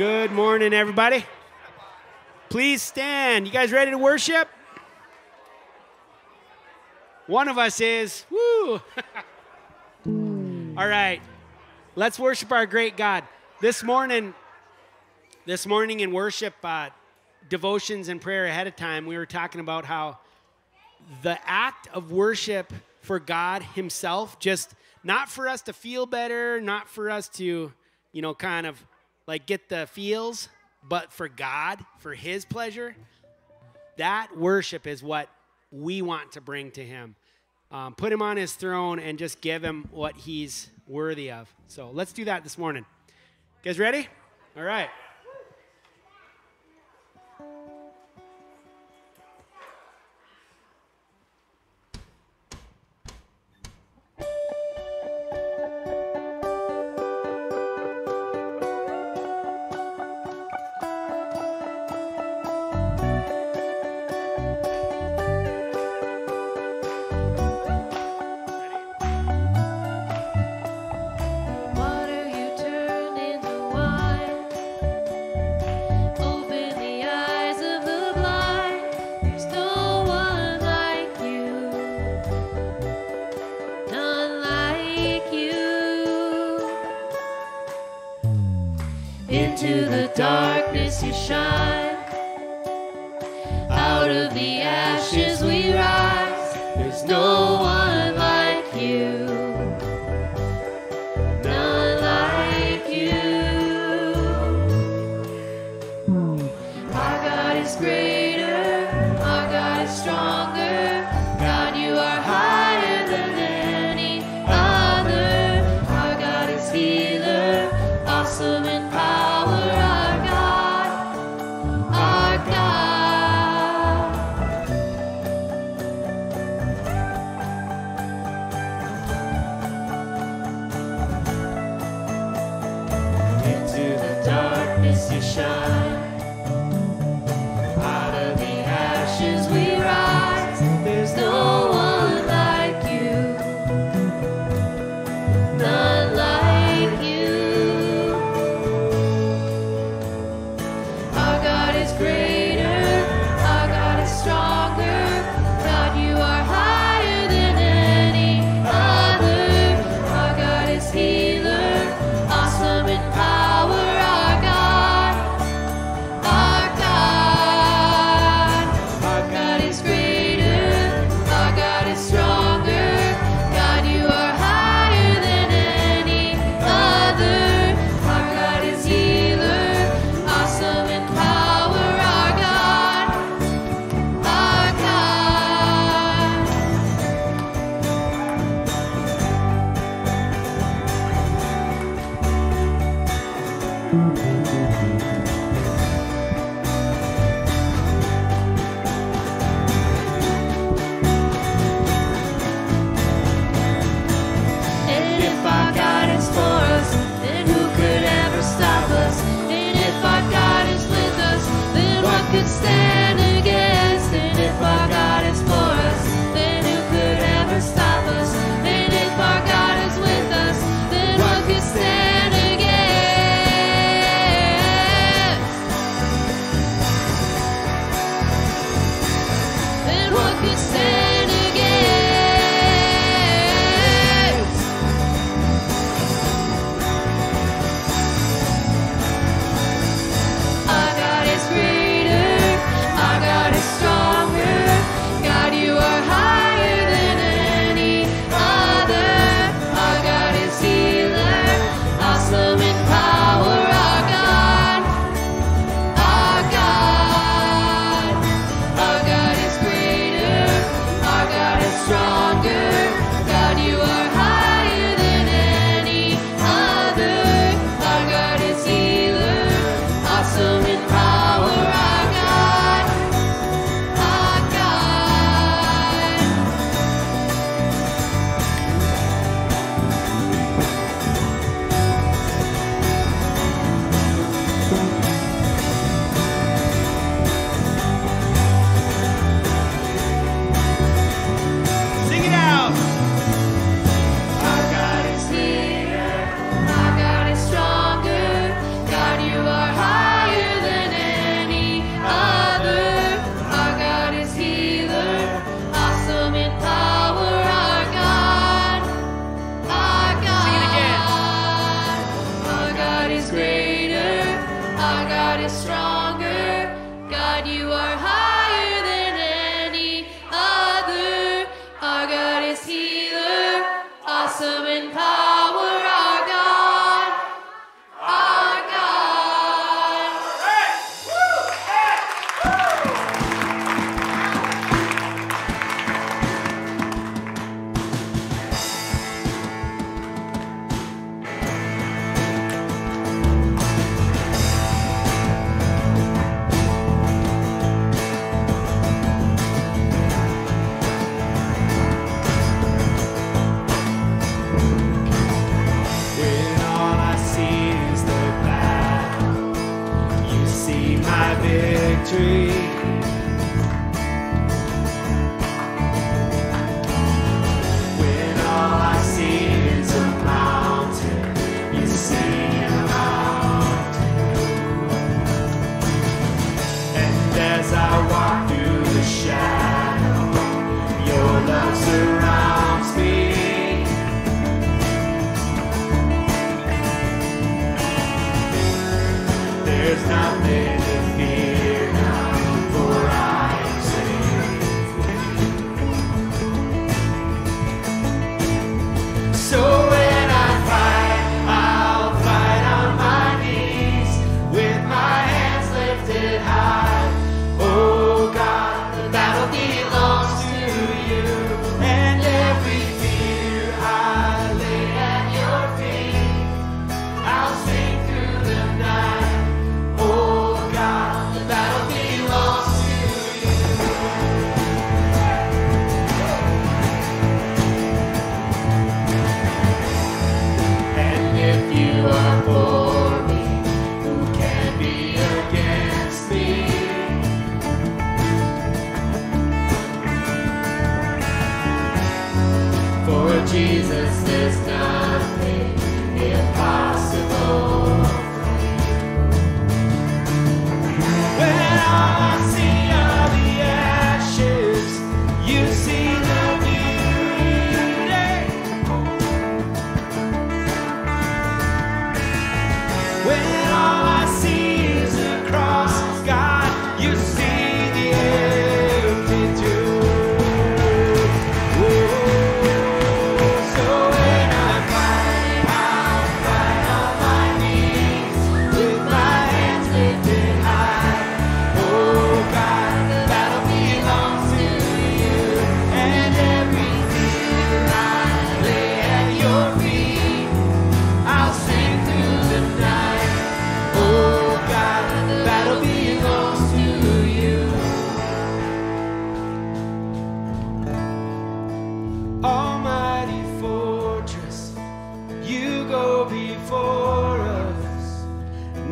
Good morning, everybody. Please stand. You guys ready to worship? One of us is. Woo! All right. Let's worship our great God. This morning, this morning in worship, uh, devotions and prayer ahead of time, we were talking about how the act of worship for God Himself, just not for us to feel better, not for us to, you know, kind of like get the feels, but for God, for His pleasure, that worship is what we want to bring to Him. Um, put Him on His throne and just give Him what He's worthy of. So let's do that this morning. You guys ready? All right.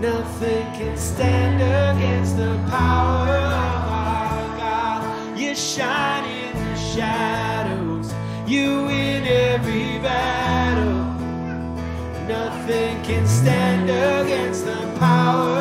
Nothing can stand against the power of our God. You shine in the shadows, you win every battle. Nothing can stand against the power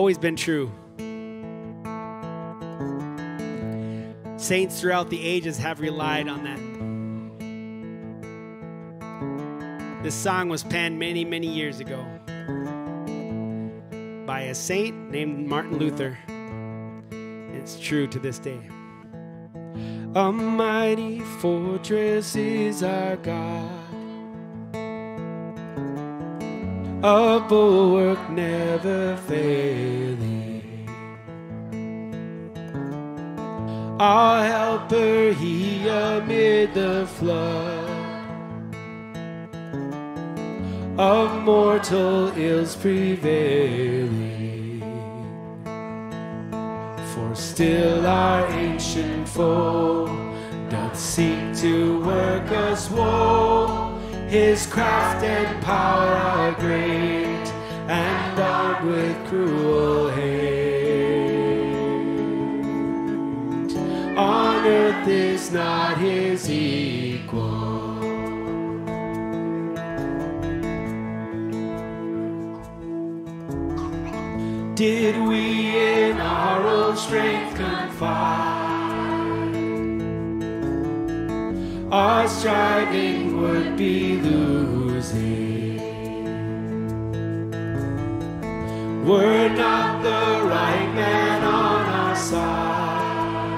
always been true. Saints throughout the ages have relied on that. This song was penned many, many years ago by a saint named Martin Luther. It's true to this day. A mighty fortress is our God, a bulwark never failing. Our helper, he amid the flood of mortal ills prevailing. For still our ancient foe doth seek to work us woe. His craft and power are great, and armed with cruel hate. On earth is not his equal. Did we in our own strength confide? Our striving would be losing. We're not the right man on our side,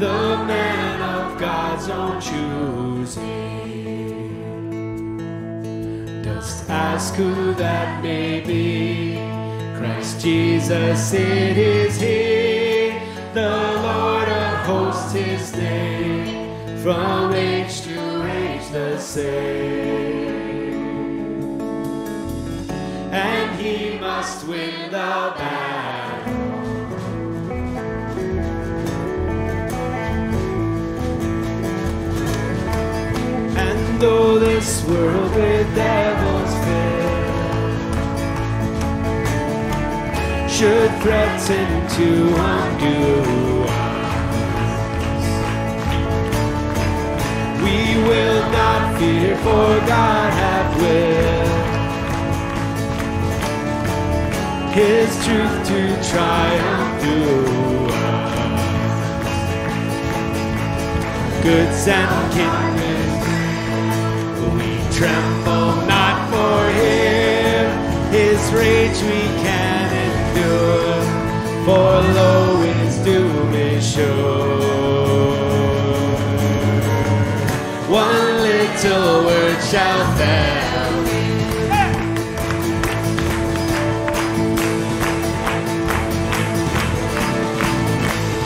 the man of God's own choosing. Just ask who that may be. Christ Jesus, it is He, the Lord of hosts, His name, from age to age the same. And He must win the battle. And though this world with devils filled should threaten to undo we will not fear, for God hath willed His truth to triumph through us. Goods and kindred we tremble not for him. His rage we can endure, for lo, his doom is sure. Little word shall fail.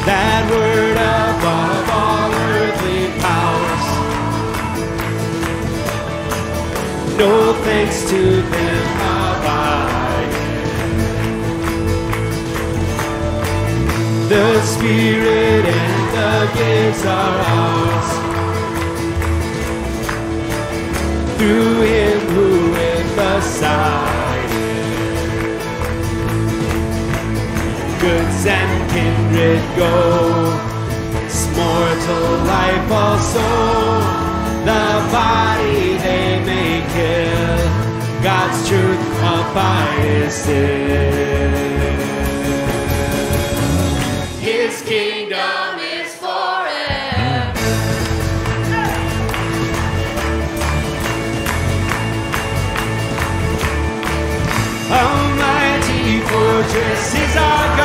That word above all earthly powers. no thanks to them abide. The Spirit and the gifts are ours through Him who is beside. Goods and kindred go, this mortal life also the body they may kill. God's truth abides in. His kingdom is fortress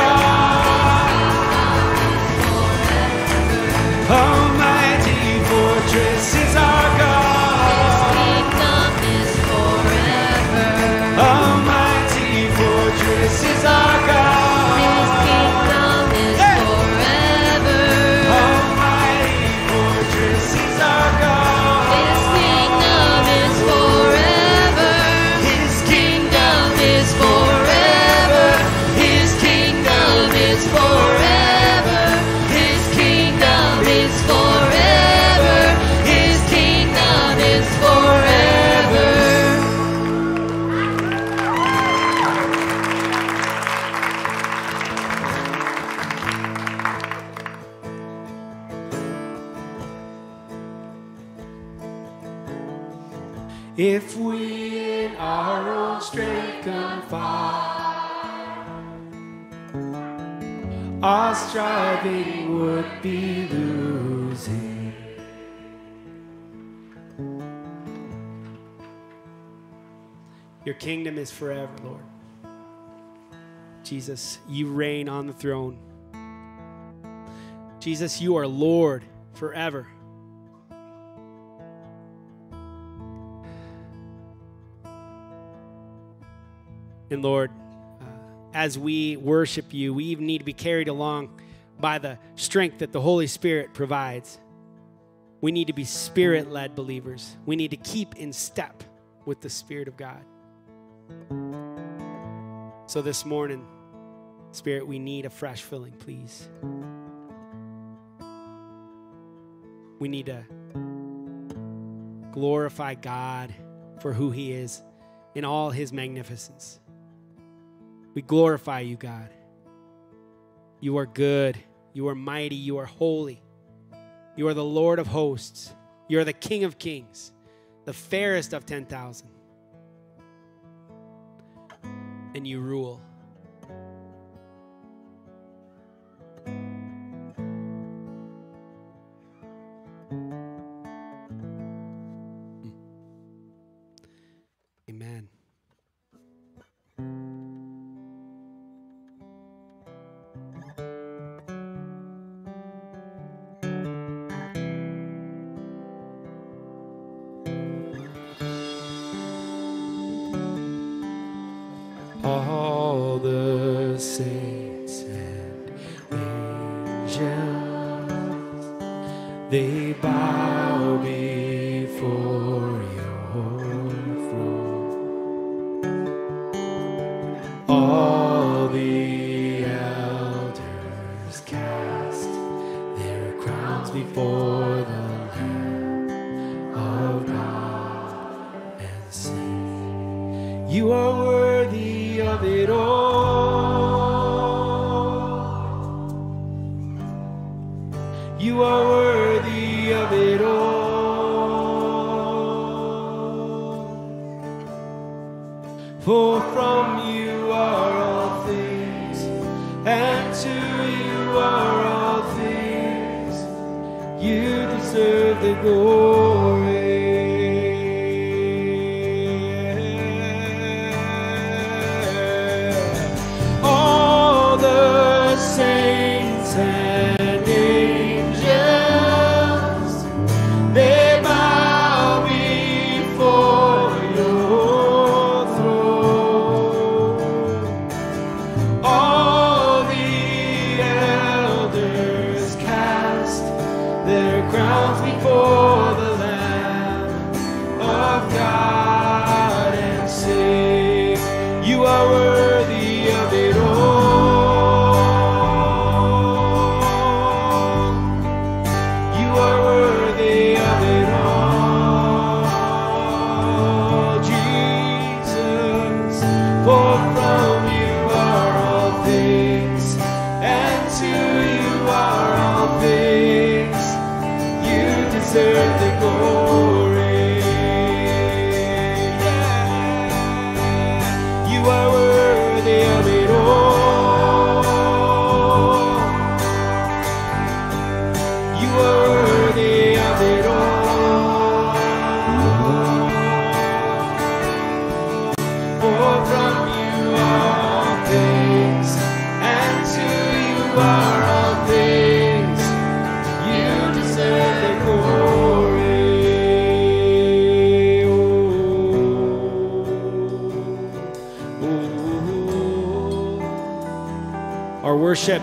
would be losing. Your kingdom is forever, Lord. Jesus, you reign on the throne. Jesus, you are Lord forever. And Lord, uh, as we worship you, we even need to be carried along by the strength that the Holy Spirit provides. We need to be spirit led believers. We need to keep in step with the Spirit of God. So this morning, Spirit, we need a fresh filling, please. We need to glorify God for who He is in all His magnificence. We glorify you, God. You are good. You are mighty. You are holy. You are the Lord of hosts. You are the King of kings, the fairest of 10,000. And you rule. All the saints and angels, they bow before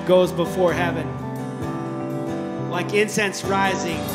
goes before heaven like incense rising.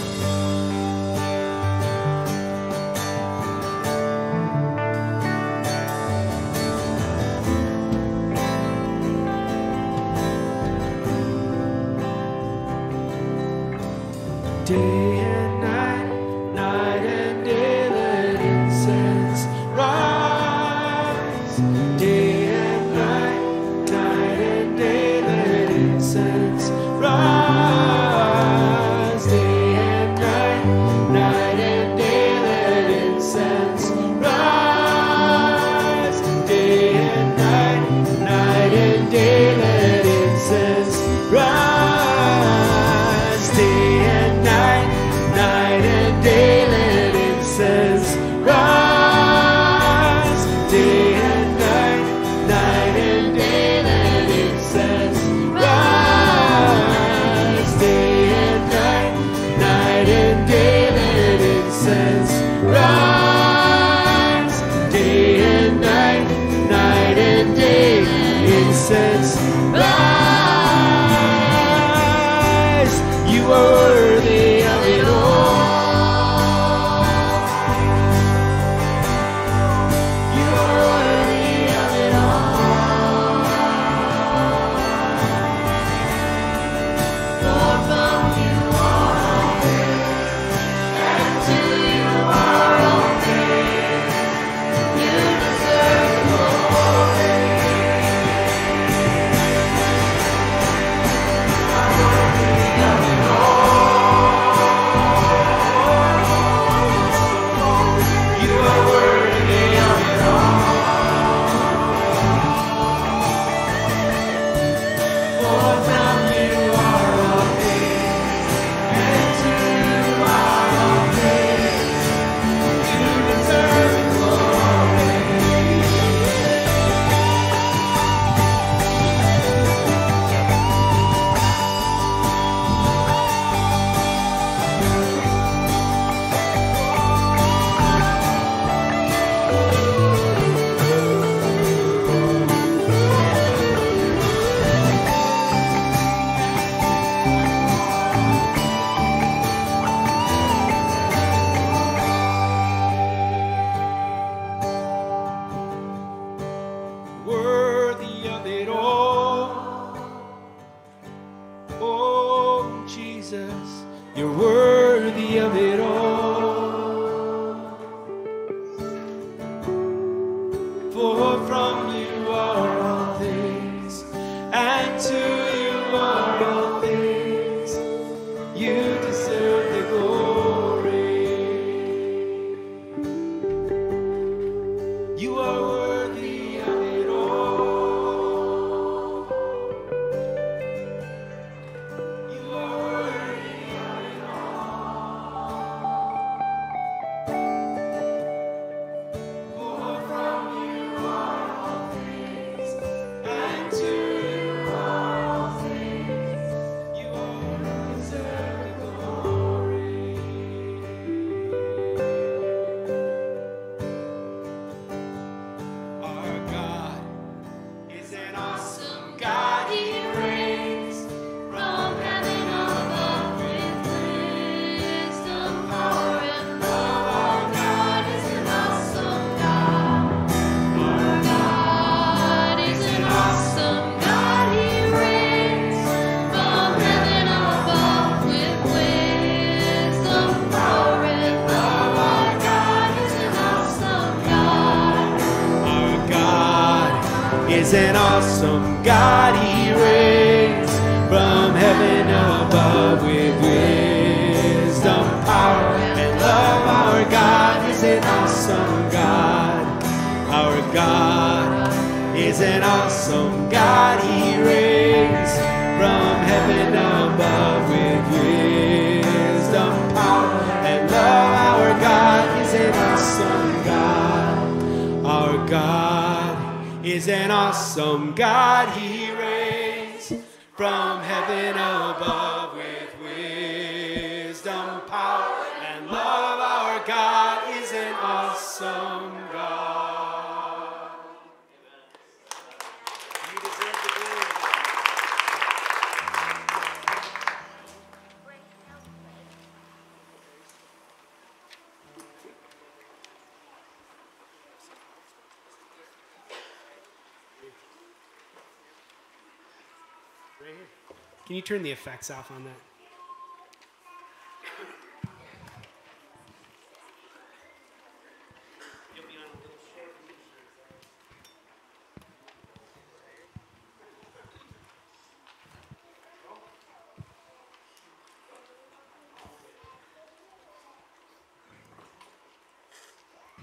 turn the effects off on that?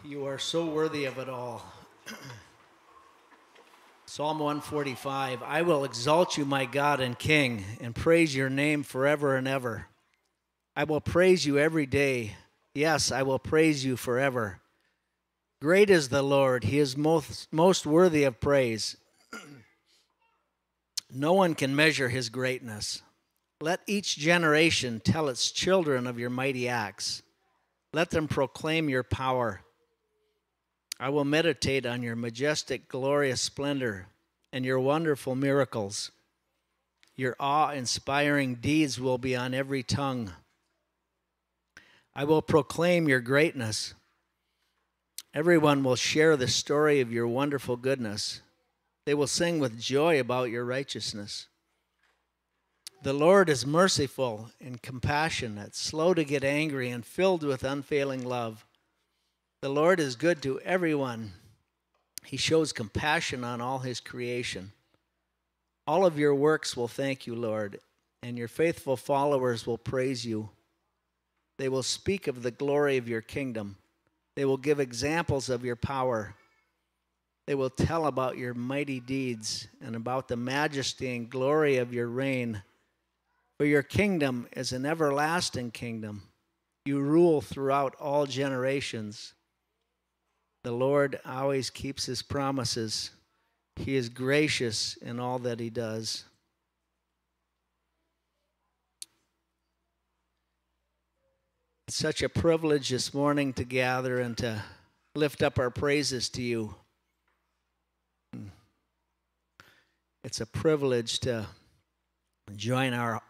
You are so worthy of it all. Psalm 145 I will exalt you, my God and King, and praise your name forever and ever. I will praise you every day. Yes, I will praise you forever. Great is the Lord, he is most, most worthy of praise. no one can measure his greatness. Let each generation tell its children of your mighty acts. Let them proclaim your power I will meditate on your majestic, glorious splendor and your wonderful miracles. Your awe inspiring deeds will be on every tongue. I will proclaim your greatness. Everyone will share the story of your wonderful goodness. They will sing with joy about your righteousness. The Lord is merciful and compassionate, slow to get angry, and filled with unfailing love. The Lord is good to everyone. He shows compassion on all his creation. All of your works will thank you, Lord, and your faithful followers will praise you. They will speak of the glory of your kingdom. They will give examples of your power. They will tell about your mighty deeds and about the majesty and glory of your reign. For your kingdom is an everlasting kingdom. You rule throughout all generations. The Lord always keeps his promises. He is gracious in all that he does. It's such a privilege this morning to gather and to lift up our praises to you. It's a privilege to join our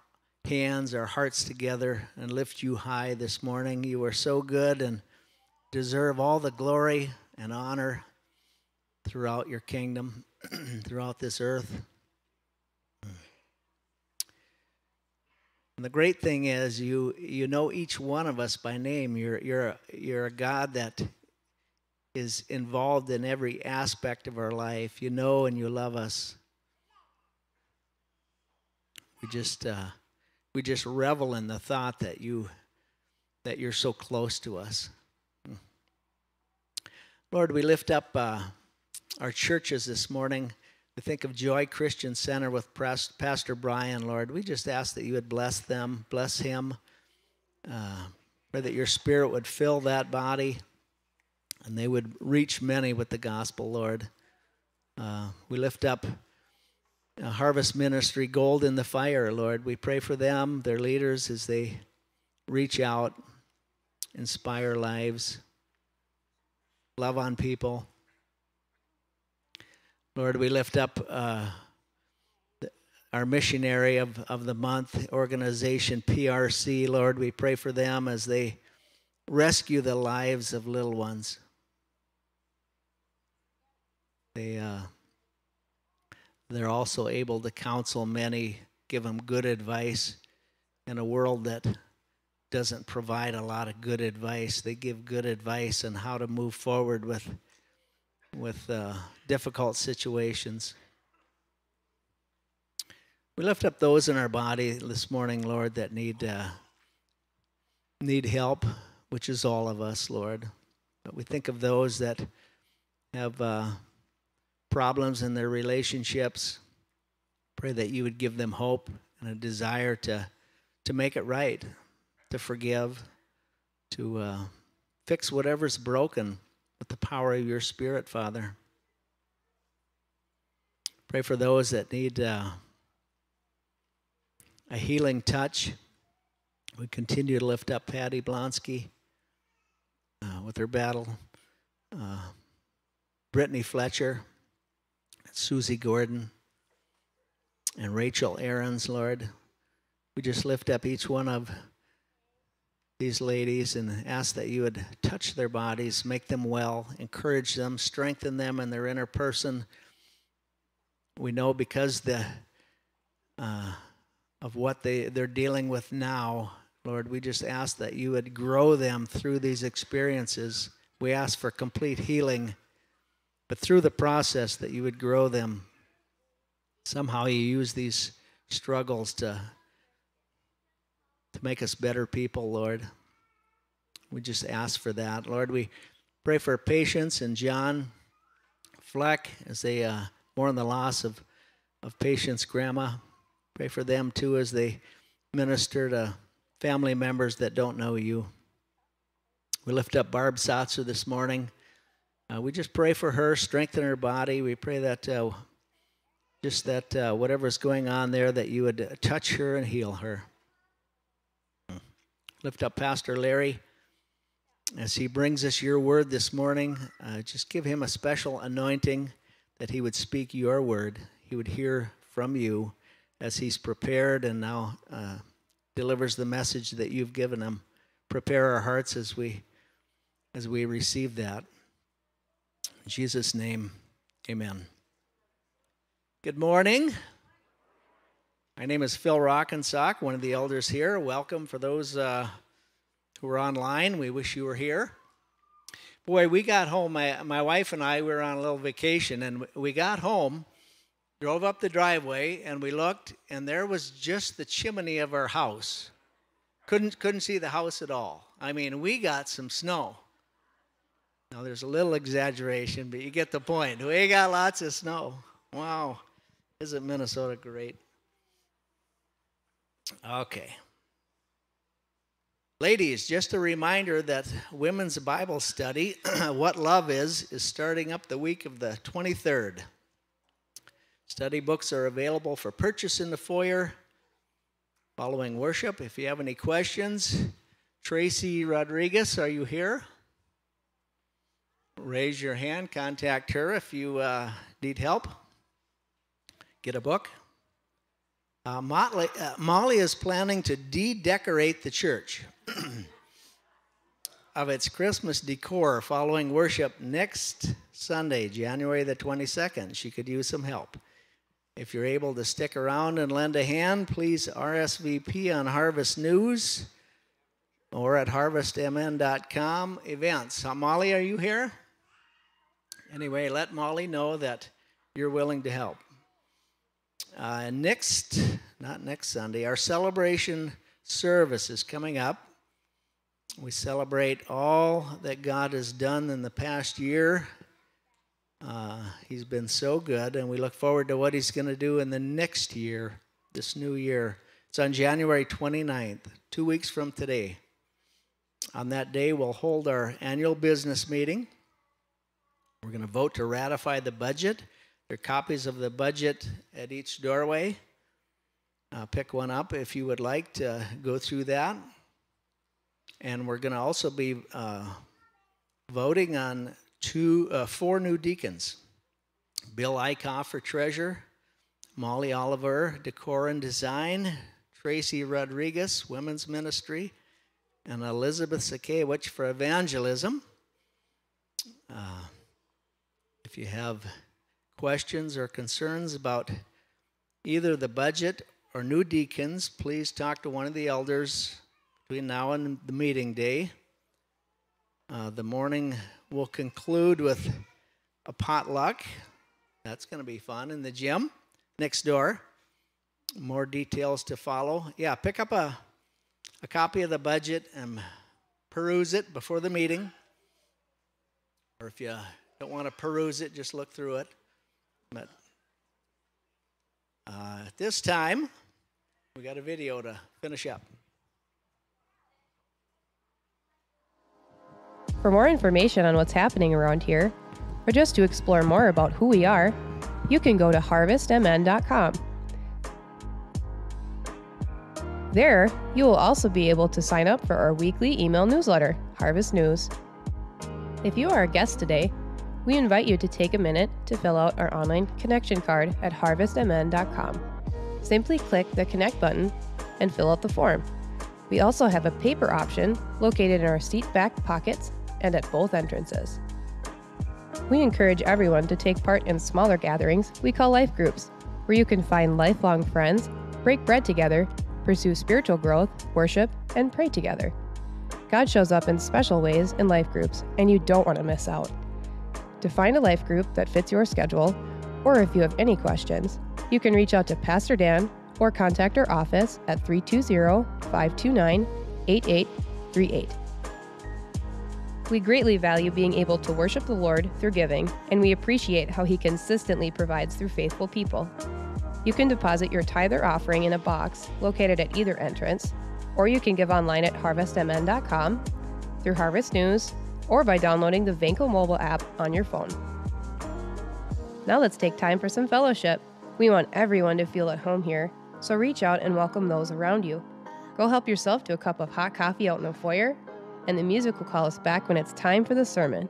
hands, our hearts together, and lift you high this morning. You are so good and deserve all the glory and honor throughout your kingdom, throughout this earth. And the great thing is you you know each one of us by name. You're you're you're a God that is involved in every aspect of our life. You know and you love us. We just uh, we just revel in the thought that you that you're so close to us. Lord, we lift up uh, our churches this morning. We think of Joy Christian Center with Pastor Brian, Lord. We just ask that you would bless them, bless him. Uh, pray that your spirit would fill that body and they would reach many with the gospel, Lord. Uh, we lift up Harvest Ministry, Gold in the Fire, Lord. We pray for them, their leaders, as they reach out, inspire lives, love on people. Lord, we lift up uh, our missionary of, of the month organization, PRC. Lord, we pray for them as they rescue the lives of little ones. They uh, they're also able to counsel many, give them good advice in a world that doesn't provide a lot of good advice. They give good advice on how to move forward with, with uh, difficult situations. We lift up those in our body this morning, Lord, that need uh, need help, which is all of us, Lord. But we think of those that have uh, problems in their relationships. Pray that you would give them hope and a desire to, to make it right, to forgive, to uh, fix whatever's broken with the power of your Spirit, Father. Pray for those that need uh, a healing touch. We continue to lift up Patty Blonsky uh, with her battle. Uh, Brittany Fletcher, Susie Gordon and Rachel Aarons, Lord. We just lift up each one of these ladies and ask that you would touch their bodies, make them well, encourage them, strengthen them in their inner person. We know because the uh, of what they, they're dealing with now, Lord, we just ask that you would grow them through these experiences. We ask for complete healing but through the process that you would grow them. Somehow you use these struggles to, to make us better people, Lord. We just ask for that. Lord, we pray for Patience and John Fleck as they uh, mourn the loss of, of Patience' grandma. Pray for them too as they minister to family members that don't know you. We lift up Barb Satzer this morning. Uh, we just pray for her, strengthen her body. We pray that uh, just that uh, whatever's going on there, that you would touch her and heal her. Lift up Pastor Larry as he brings us your word this morning. Uh, just give him a special anointing that he would speak your word. He would hear from you as he's prepared and now uh, delivers the message that you've given him. Prepare our hearts as we as we receive that. In Jesus' name, amen. Good morning. My name is Phil Rockensock, one of the elders here. Welcome for those uh, who are online. We wish you were here. Boy, we got home. My, my wife and I we were on a little vacation, and we got home, drove up the driveway, and we looked, and there was just the chimney of our house. Couldn't couldn't see the house at all. I mean, we got some snow. Now there's a little exaggeration, but you get the point. We got lots of snow. Wow, isn't Minnesota great? Okay. Ladies, just a reminder that Women's Bible Study, What Love Is, is starting up the week of the 23rd. Study books are available for purchase in the foyer following worship. If you have any questions, Tracy Rodriguez, are you here? Raise your hand, contact her if you uh, need help. Get a book. Uh, Motley, uh, Molly is planning to de decorate the church. of its Christmas decor following worship next Sunday, January the 22nd. She could use some help. If you're able to stick around and lend a hand, please RSVP on Harvest News or at harvestmn.com events. Uh, Molly, are you here? Anyway, let Molly know that you're willing to help. Uh, next, not next Sunday, our celebration service is coming up. We celebrate all that God has done in the past year. Uh, he's been so good, and we look forward to what He's going to do in the next year, this new year. It's on January 29th, two weeks from today. On that day, we'll hold our annual business meeting. We're going to vote to ratify the budget. There are copies of the budget at each doorway. Uh, pick one up if you would like to go through that. And we're going to also be uh, voting on two, uh, four new deacons Bill Eichhoff for treasurer, Molly Oliver, decor and design, Tracy Rodriguez, women's ministry, and Elizabeth Sakewicz for evangelism. Uh, if you have questions or concerns about either the budget or new deacons, please talk to one of the elders between now and the meeting day. Uh, the morning will conclude with a potluck. That's going to be fun in the gym next door. More details to follow. Yeah, pick up a, a copy of the budget and peruse it before the meeting. Or if you don't want to peruse it, just look through it. But uh, at this time, we got a video to finish up. For more information on what's happening around here, or just to explore more about who we are, you can go to harvestmn.com. There, you will also be able to sign up for our weekly email newsletter, Harvest News. If you are a guest today, we invite you to take a minute to fill out our online connection card at harvestmn.com. Simply click the Connect button and fill out the form. We also have a paper option located in our seat back pockets and at both entrances. We encourage everyone to take part in smaller gatherings we call life groups, where you can find lifelong friends, break bread together, pursue spiritual growth, worship, and pray together. God shows up in special ways in life groups, and you don't want to miss out. To find a life group that fits your schedule, or if you have any questions, you can reach out to Pastor Dan or contact our office at 320 529 8838. We greatly value being able to worship the Lord through giving, and we appreciate how He consistently provides through faithful people. You can deposit your tither offering in a box located at either entrance, or you can give online at harvestmn.com, through Harvest News, or by downloading the Vanco mobile app on your phone. Now let's take time for some fellowship. We want everyone to feel at home here, so reach out and welcome those around you. Go help yourself to a cup of hot coffee out in the foyer and the music will call us back when it's time for the sermon.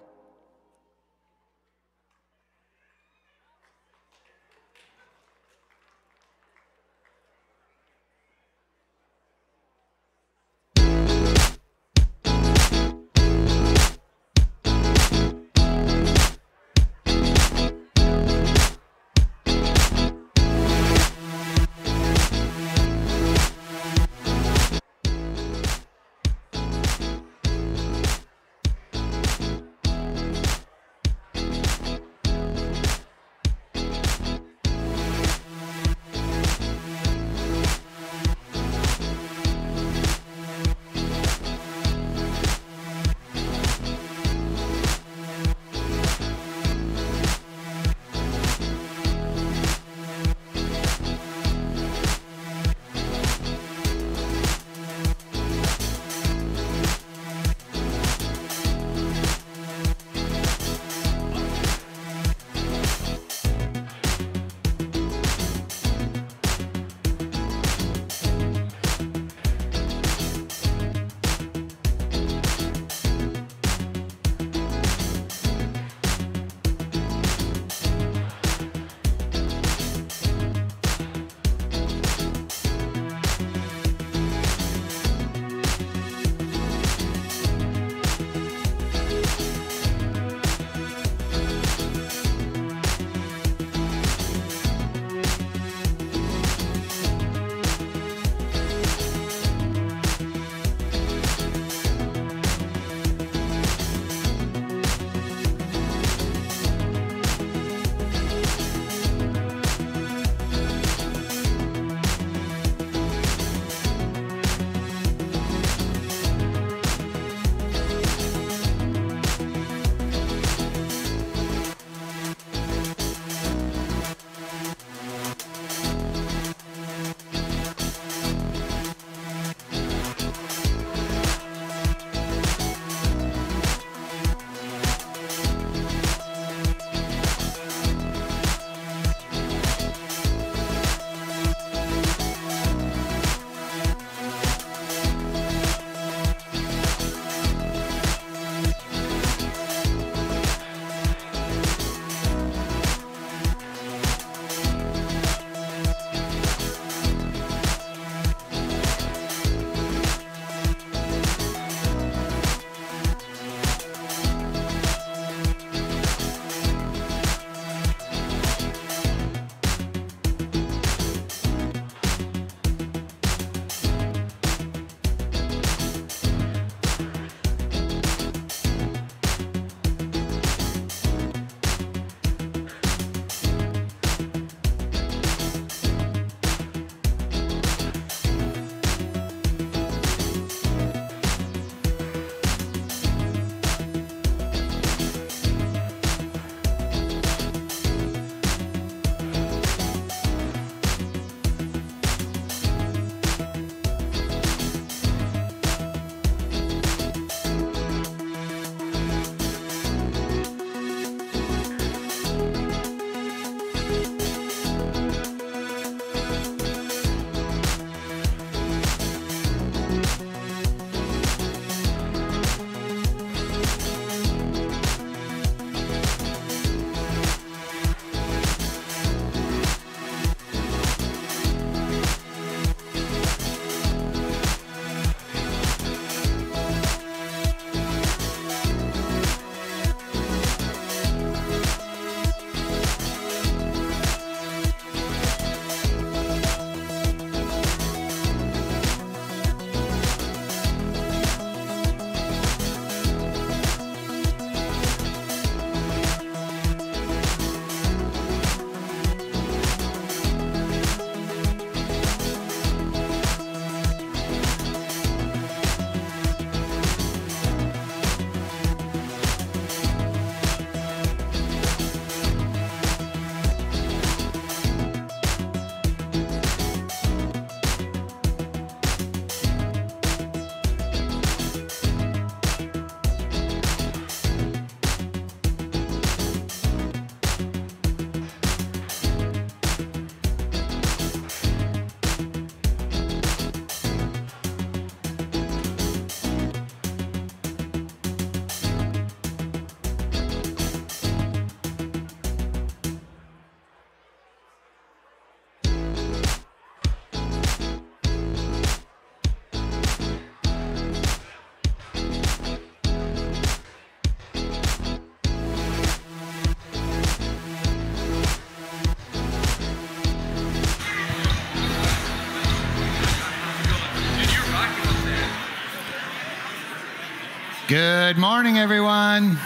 Good morning, everyone.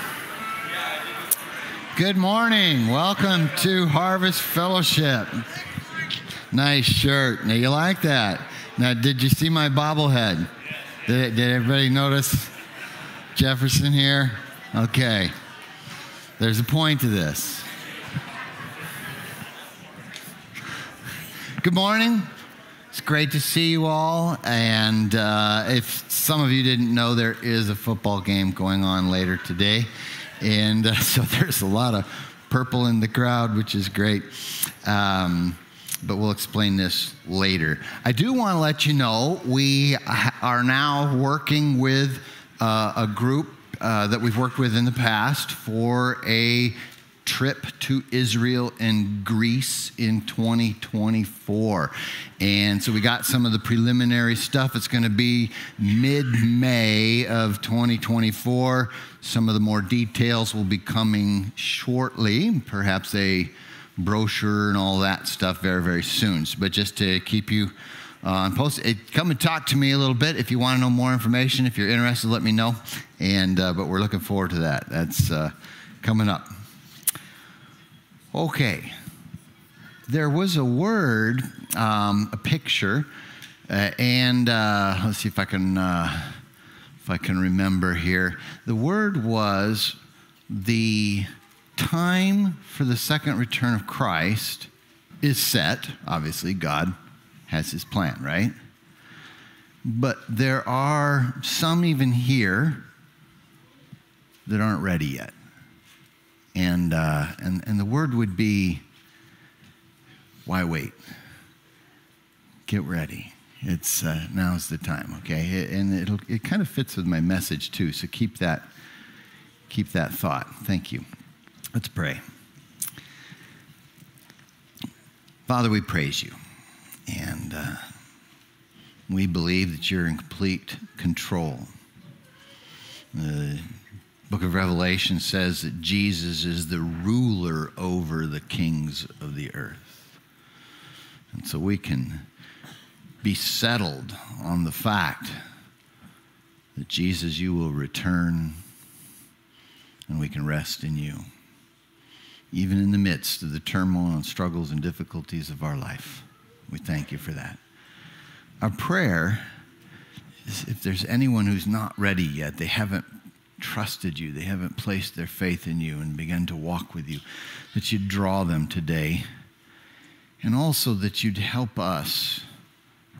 Good morning. Welcome to Harvest Fellowship. Nice shirt. Now, you like that? Now, did you see my bobblehead? Did, did everybody notice Jefferson here? Okay. There's a point to this. Good morning. It's great to see you all. And uh, if some of you didn't know, there is a football game going on later today. And uh, so there's a lot of purple in the crowd, which is great. Um, but we'll explain this later. I do want to let you know we are now working with uh, a group uh, that we've worked with in the past for a trip to Israel and Greece in 2024. And so we got some of the preliminary stuff. It's going to be mid May of 2024. Some of the more details will be coming shortly, perhaps a brochure and all that stuff very, very soon. But just to keep you uh, post, come and talk to me a little bit if you want to know more information. If you're interested, let me know. And uh, but we're looking forward to that. That's uh, coming up. Okay. There was a word, um, a picture, uh, and uh, let's see if I can uh, if I can remember here. The word was the time for the second return of Christ is set. Obviously, God has His plan, right? But there are some even here that aren't ready yet. And, uh, and, and the word would be, why wait? Get ready. It's uh, now's the time, okay? And it'll, it kind of fits with my message too. So keep that, keep that thought. Thank you. Let's pray. Father, we praise you, and uh, we believe that you're in complete control. The book of Revelation says that Jesus is the ruler over the kings of the earth. And so we can be settled on the fact that Jesus, you will return and we can rest in you, even in the midst of the turmoil and struggles and difficulties of our life. We thank you for that. Our prayer is if there's anyone who's not ready yet, they haven't trusted you, they haven't placed their faith in you and begun to walk with you, that you'd draw them today. And also that you'd help us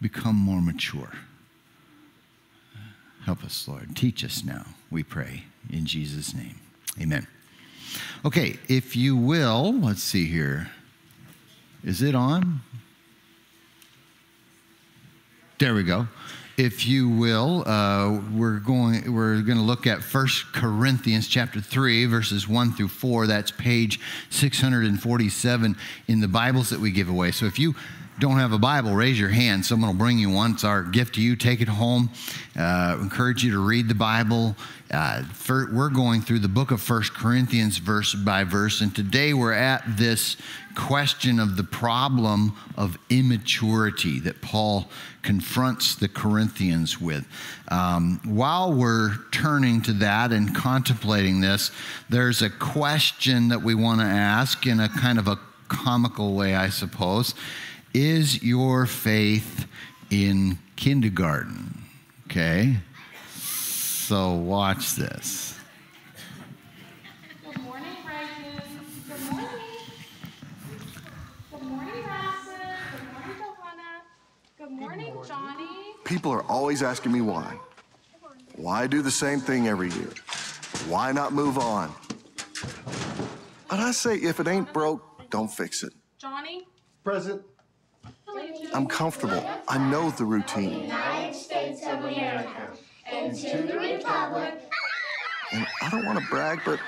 become more mature. Help us, Lord. Teach us now, we pray, in Jesus' name. Amen. Okay, if you will, let's see here. Is it on? There we go if you will, uh, we're going we're going to look at 1 Corinthians chapter 3 verses 1 through 4. That's page 647 in the Bibles that we give away. So if you don't have a Bible, raise your hand. Someone will bring you one. It's our gift to you. Take it home. Uh, encourage you to read the Bible. Uh, for, we're going through the book of First Corinthians verse by verse, and today we're at this question of the problem of immaturity that Paul confronts the Corinthians with. Um, while we're turning to that and contemplating this, there's a question that we want to ask in a kind of a comical way, I suppose. Is your faith in kindergarten? Okay. So watch this. Good morning, Bryson. Good morning. Good morning, Madison. Good morning, Johanna. Good morning, Johnny. People are always asking me why. Why do the same thing every year? Why not move on? And I say, if it ain't broke, don't fix it. Johnny. Present. I'm comfortable. I know the routine. United States of America and to the republic. And I don't want to brag, but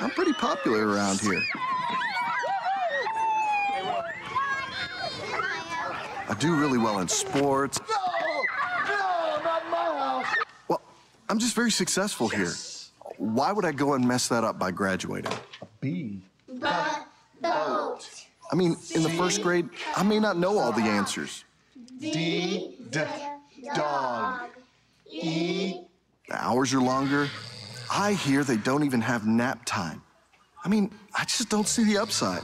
I'm pretty popular around here. I do really well in sports. No! No, not my house! Well, I'm just very successful here. Why would I go and mess that up by graduating? B. But boat. I mean, in the first grade, I may not know all the answers. D. D. Dog. E. The hours are longer, I hear they don't even have nap time. I mean, I just don't see the upside.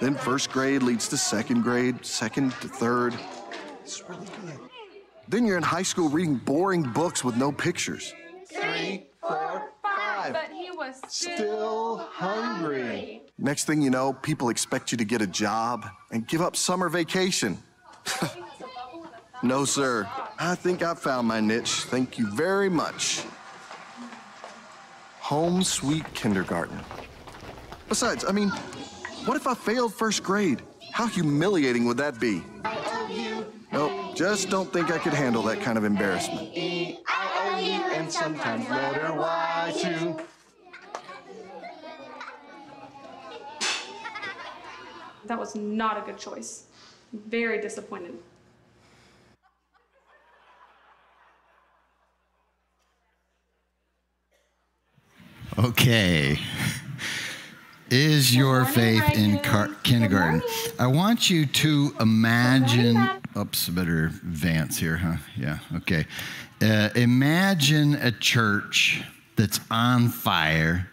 Then first grade leads to second grade, second to third. It's really good. Then you're in high school reading boring books with no pictures. Three, four, five. But he was still, Still hungry. Next thing you know, people expect you to get a job and give up summer vacation. no, sir. I think I found my niche. Thank you very much. Home sweet kindergarten. Besides, I mean, what if I failed first grade? How humiliating would that be? Nope, just don't think I could handle that kind of embarrassment. And sometimes letter Y too. That was not a good choice. Very disappointed. Okay. Is your faith in car- kindergarten? I want you to imagine. Oops, better advance here, huh? Yeah, okay. Uh, imagine a church that's on fire,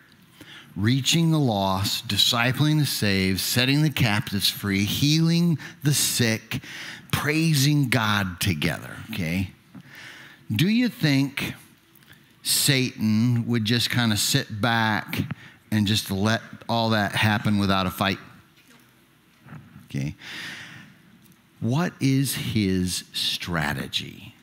reaching the lost, discipling the saved, setting the captives free, healing the sick, praising God together, okay? Do you think Satan would just kind of sit back and just let all that happen without a fight? Okay. What is his strategy?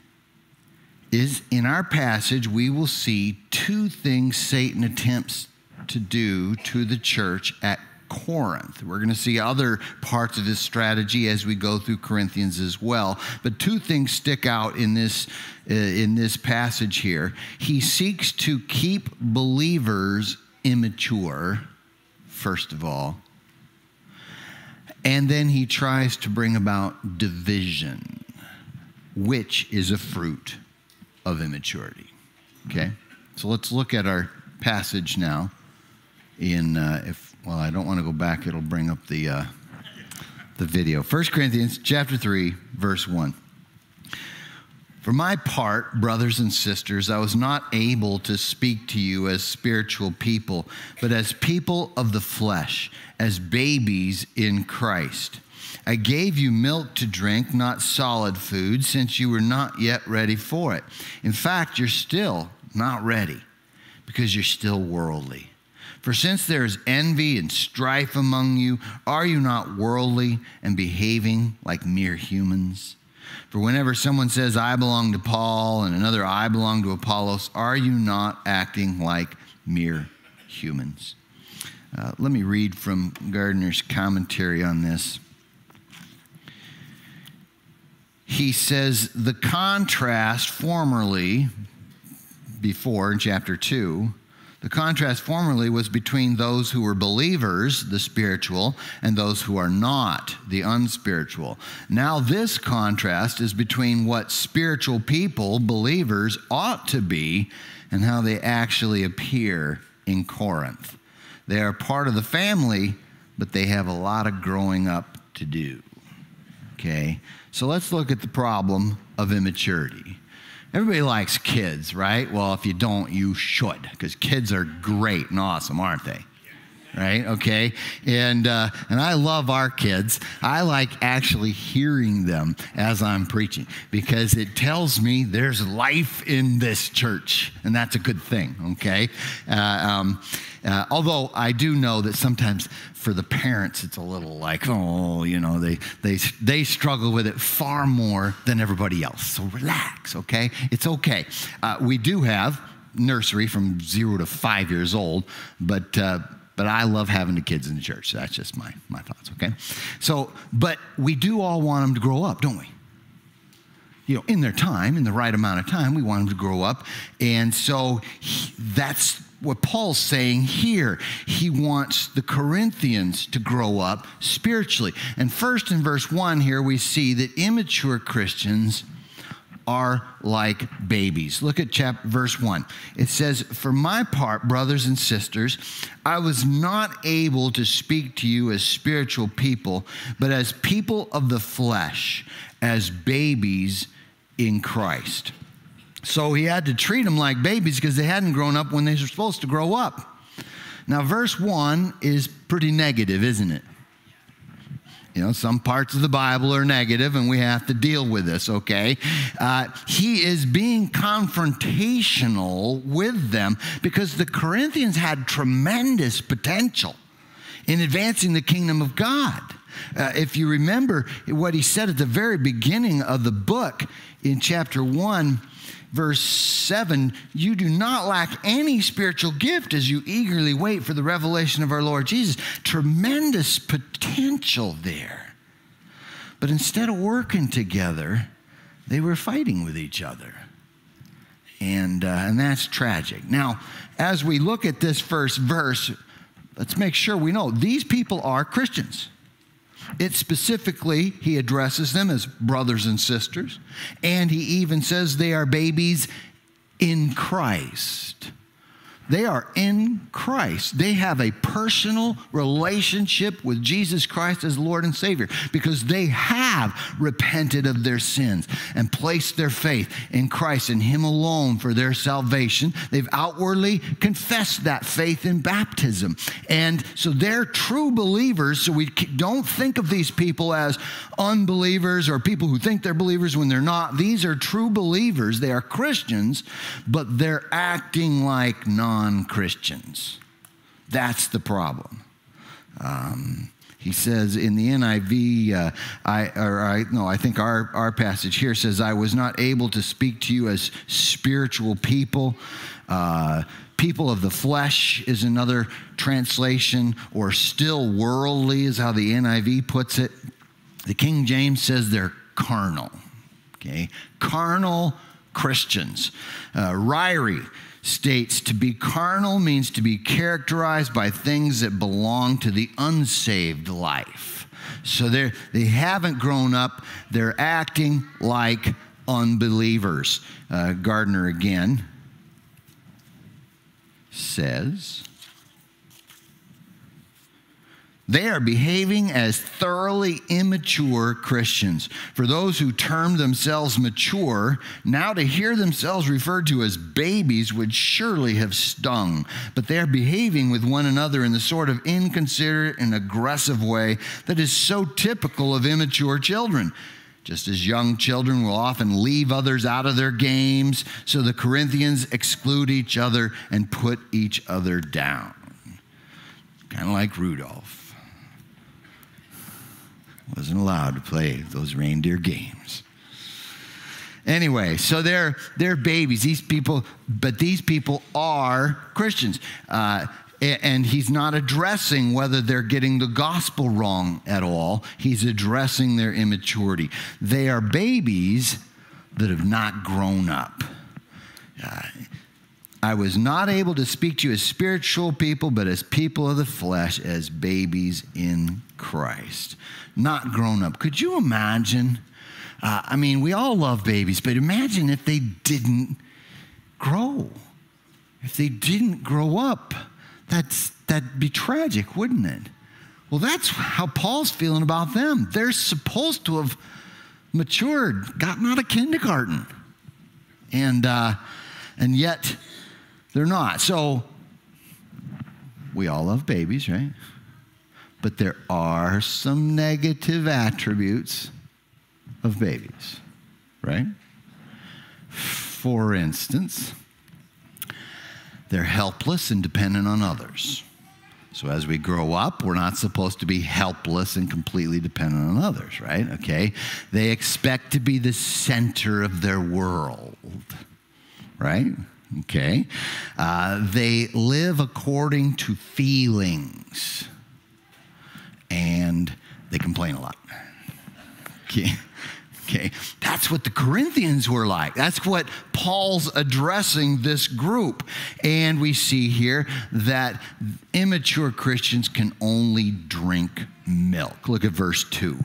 Is in our passage, we will see two things Satan attempts to do to the church at Corinth. We're going to see other parts of his strategy as we go through Corinthians as well. But two things stick out in this uh, in this passage here. He seeks to keep believers immature, first of all, and then he tries to bring about division, which is a fruit of immaturity. Okay? So let's look at our passage now. In, uh, if, well, I don't want to go back, it'll bring up the, uh, the video. 1 Corinthians chapter 3, verse 1. For my part, brothers and sisters, I was not able to speak to you as spiritual people, but as people of the flesh, as babies in Christ. I gave you milk to drink, not solid food, since you were not yet ready for it. In fact, you're still not ready because you're still worldly. For since there is envy and strife among you, are you not worldly and behaving like mere humans? For whenever someone says, I belong to Paul, and another, I belong to Apollos, are you not acting like mere humans? Uh, let me read from Gardner's commentary on this. He says, The contrast formerly, before in chapter 2, the contrast formerly was between those who were believers, the spiritual, and those who are not, the unspiritual. Now, this contrast is between what spiritual people, believers, ought to be and how they actually appear in Corinth. They are part of the family, but they have a lot of growing up to do. Okay? So let's look at the problem of immaturity. Everybody likes kids, right? Well, if you don't, you should, because kids are great and awesome, aren't they? Right? Okay. And uh, and I love our kids. I like actually hearing them as I'm preaching because it tells me there's life in this church, and that's a good thing. Okay. Uh, um, uh, although I do know that sometimes for the parents it's a little like oh you know they they they struggle with it far more than everybody else. So relax. Okay. It's okay. Uh, we do have nursery from zero to five years old, but. But I love having the kids in the church. That's just my, my thoughts, okay? So, but we do all want them to grow up, don't we? You know, in their time, in the right amount of time, we want them to grow up. And so he, that's what Paul's saying here. He wants the Corinthians to grow up spiritually. And first in verse 1 here, we see that immature Christians are like babies. Look at chapter verse 1. It says, "For my part, brothers and sisters, I was not able to speak to you as spiritual people, but as people of the flesh, as babies in Christ." So he had to treat them like babies because they hadn't grown up when they were supposed to grow up. Now, verse 1 is pretty negative, isn't it? You know, some parts of the Bible are negative and we have to deal with this, okay? Uh, he is being confrontational with them because the Corinthians had tremendous potential in advancing the kingdom of God. Uh, if you remember what he said at the very beginning of the book in chapter 1, verse 7 you do not lack any spiritual gift as you eagerly wait for the revelation of our Lord Jesus. Tremendous potential there. But instead of working together, they were fighting with each other. And, uh, and that's tragic. Now, as we look at this first verse, let's make sure we know these people are Christians. It specifically, he addresses them as brothers and sisters, and he even says they are babies in Christ. They are in Christ. They have a personal relationship with Jesus Christ as Lord and Savior because they have repented of their sins and placed their faith in Christ and Him alone for their salvation. They've outwardly confessed that faith in baptism. And so they're true believers. So we don't think of these people as unbelievers or people who think they're believers when they're not. These are true believers. They are Christians, but they're acting like non non Christians. That's the problem. Um, he says in the NIV, uh, I, or I, no, I think our, our passage here says, I was not able to speak to you as spiritual people. Uh, people of the flesh is another translation, or still worldly is how the NIV puts it. The King James says they're carnal. Okay, carnal Christians. Uh, Ryrie states to be carnal means to be characterized by things that belong to the unsaved life. So they they haven't grown up, they're acting like unbelievers. Uh, Gardner again says, they are behaving as thoroughly immature Christians. For those who term themselves mature, now to hear themselves referred to as babies would surely have stung. But they are behaving with one another in the sort of inconsiderate and aggressive way that is so typical of immature children. Just as young children will often leave others out of their games, so the Corinthians exclude each other and put each other down. Kind of like Rudolph wasn't allowed to play those reindeer games. Anyway, so they're they're babies. These people, but these people are Christians. Uh, and he's not addressing whether they're getting the gospel wrong at all. He's addressing their immaturity. They are babies that have not grown up. Uh, I was not able to speak to you as spiritual people, but as people of the flesh, as babies in Christ not grown up. Could you imagine? Uh, I mean, we all love babies, but imagine if they didn't grow, if they didn't grow up. That's, that'd be tragic, wouldn't it? Well, that's how Paul's feeling about them. They're supposed to have matured, gotten out of kindergarten, and, uh, and yet they're not. So we all love babies, right? But there are some negative attributes of babies, right? For instance, they're helpless and dependent on others. So as we grow up, we're not supposed to be helpless and completely dependent on others, right? Okay. They expect to be the center of their world, right? Okay. Uh, they live according to feelings and they complain a lot. Okay. Okay. That's what the Corinthians were like. That's what Paul's addressing this group. And we see here that immature Christians can only drink milk. Look at verse 2.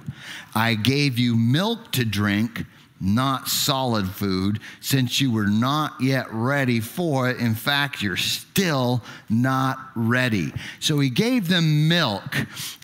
I gave you milk to drink, not solid food, since you were not yet ready for it. In fact, you're still not ready. So he gave them milk.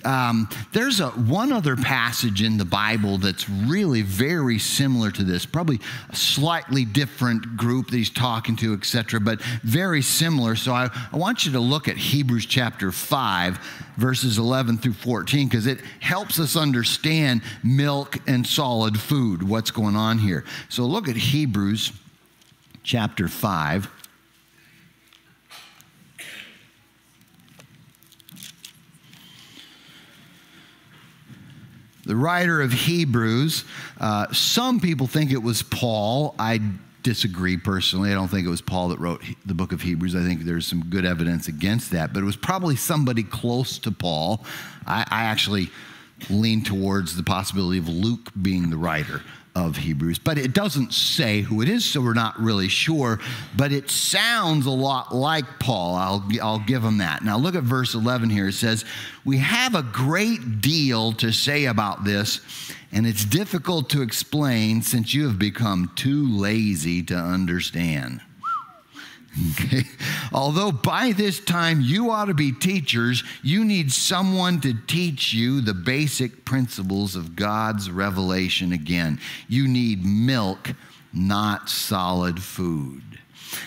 Um, there's a one other passage in the Bible that's really very similar to this, probably a slightly different group that he's talking to, etc., but very similar. So I, I want you to look at Hebrews chapter 5, verses 11 through 14, because it helps us understand milk and solid food, what's going on here. So look at Hebrews chapter 5. The writer of Hebrews, uh, some people think it was Paul. I disagree personally. I don't think it was Paul that wrote the book of Hebrews. I think there's some good evidence against that, but it was probably somebody close to Paul. I, I actually lean towards the possibility of Luke being the writer of Hebrews, but it doesn't say who it is, so we're not really sure. But it sounds a lot like Paul. I'll, I'll give him that. Now, look at verse 11 here. It says, We have a great deal to say about this, and it's difficult to explain since you have become too lazy to understand. Okay. Although by this time you ought to be teachers, you need someone to teach you the basic principles of God's revelation again. You need milk, not solid food.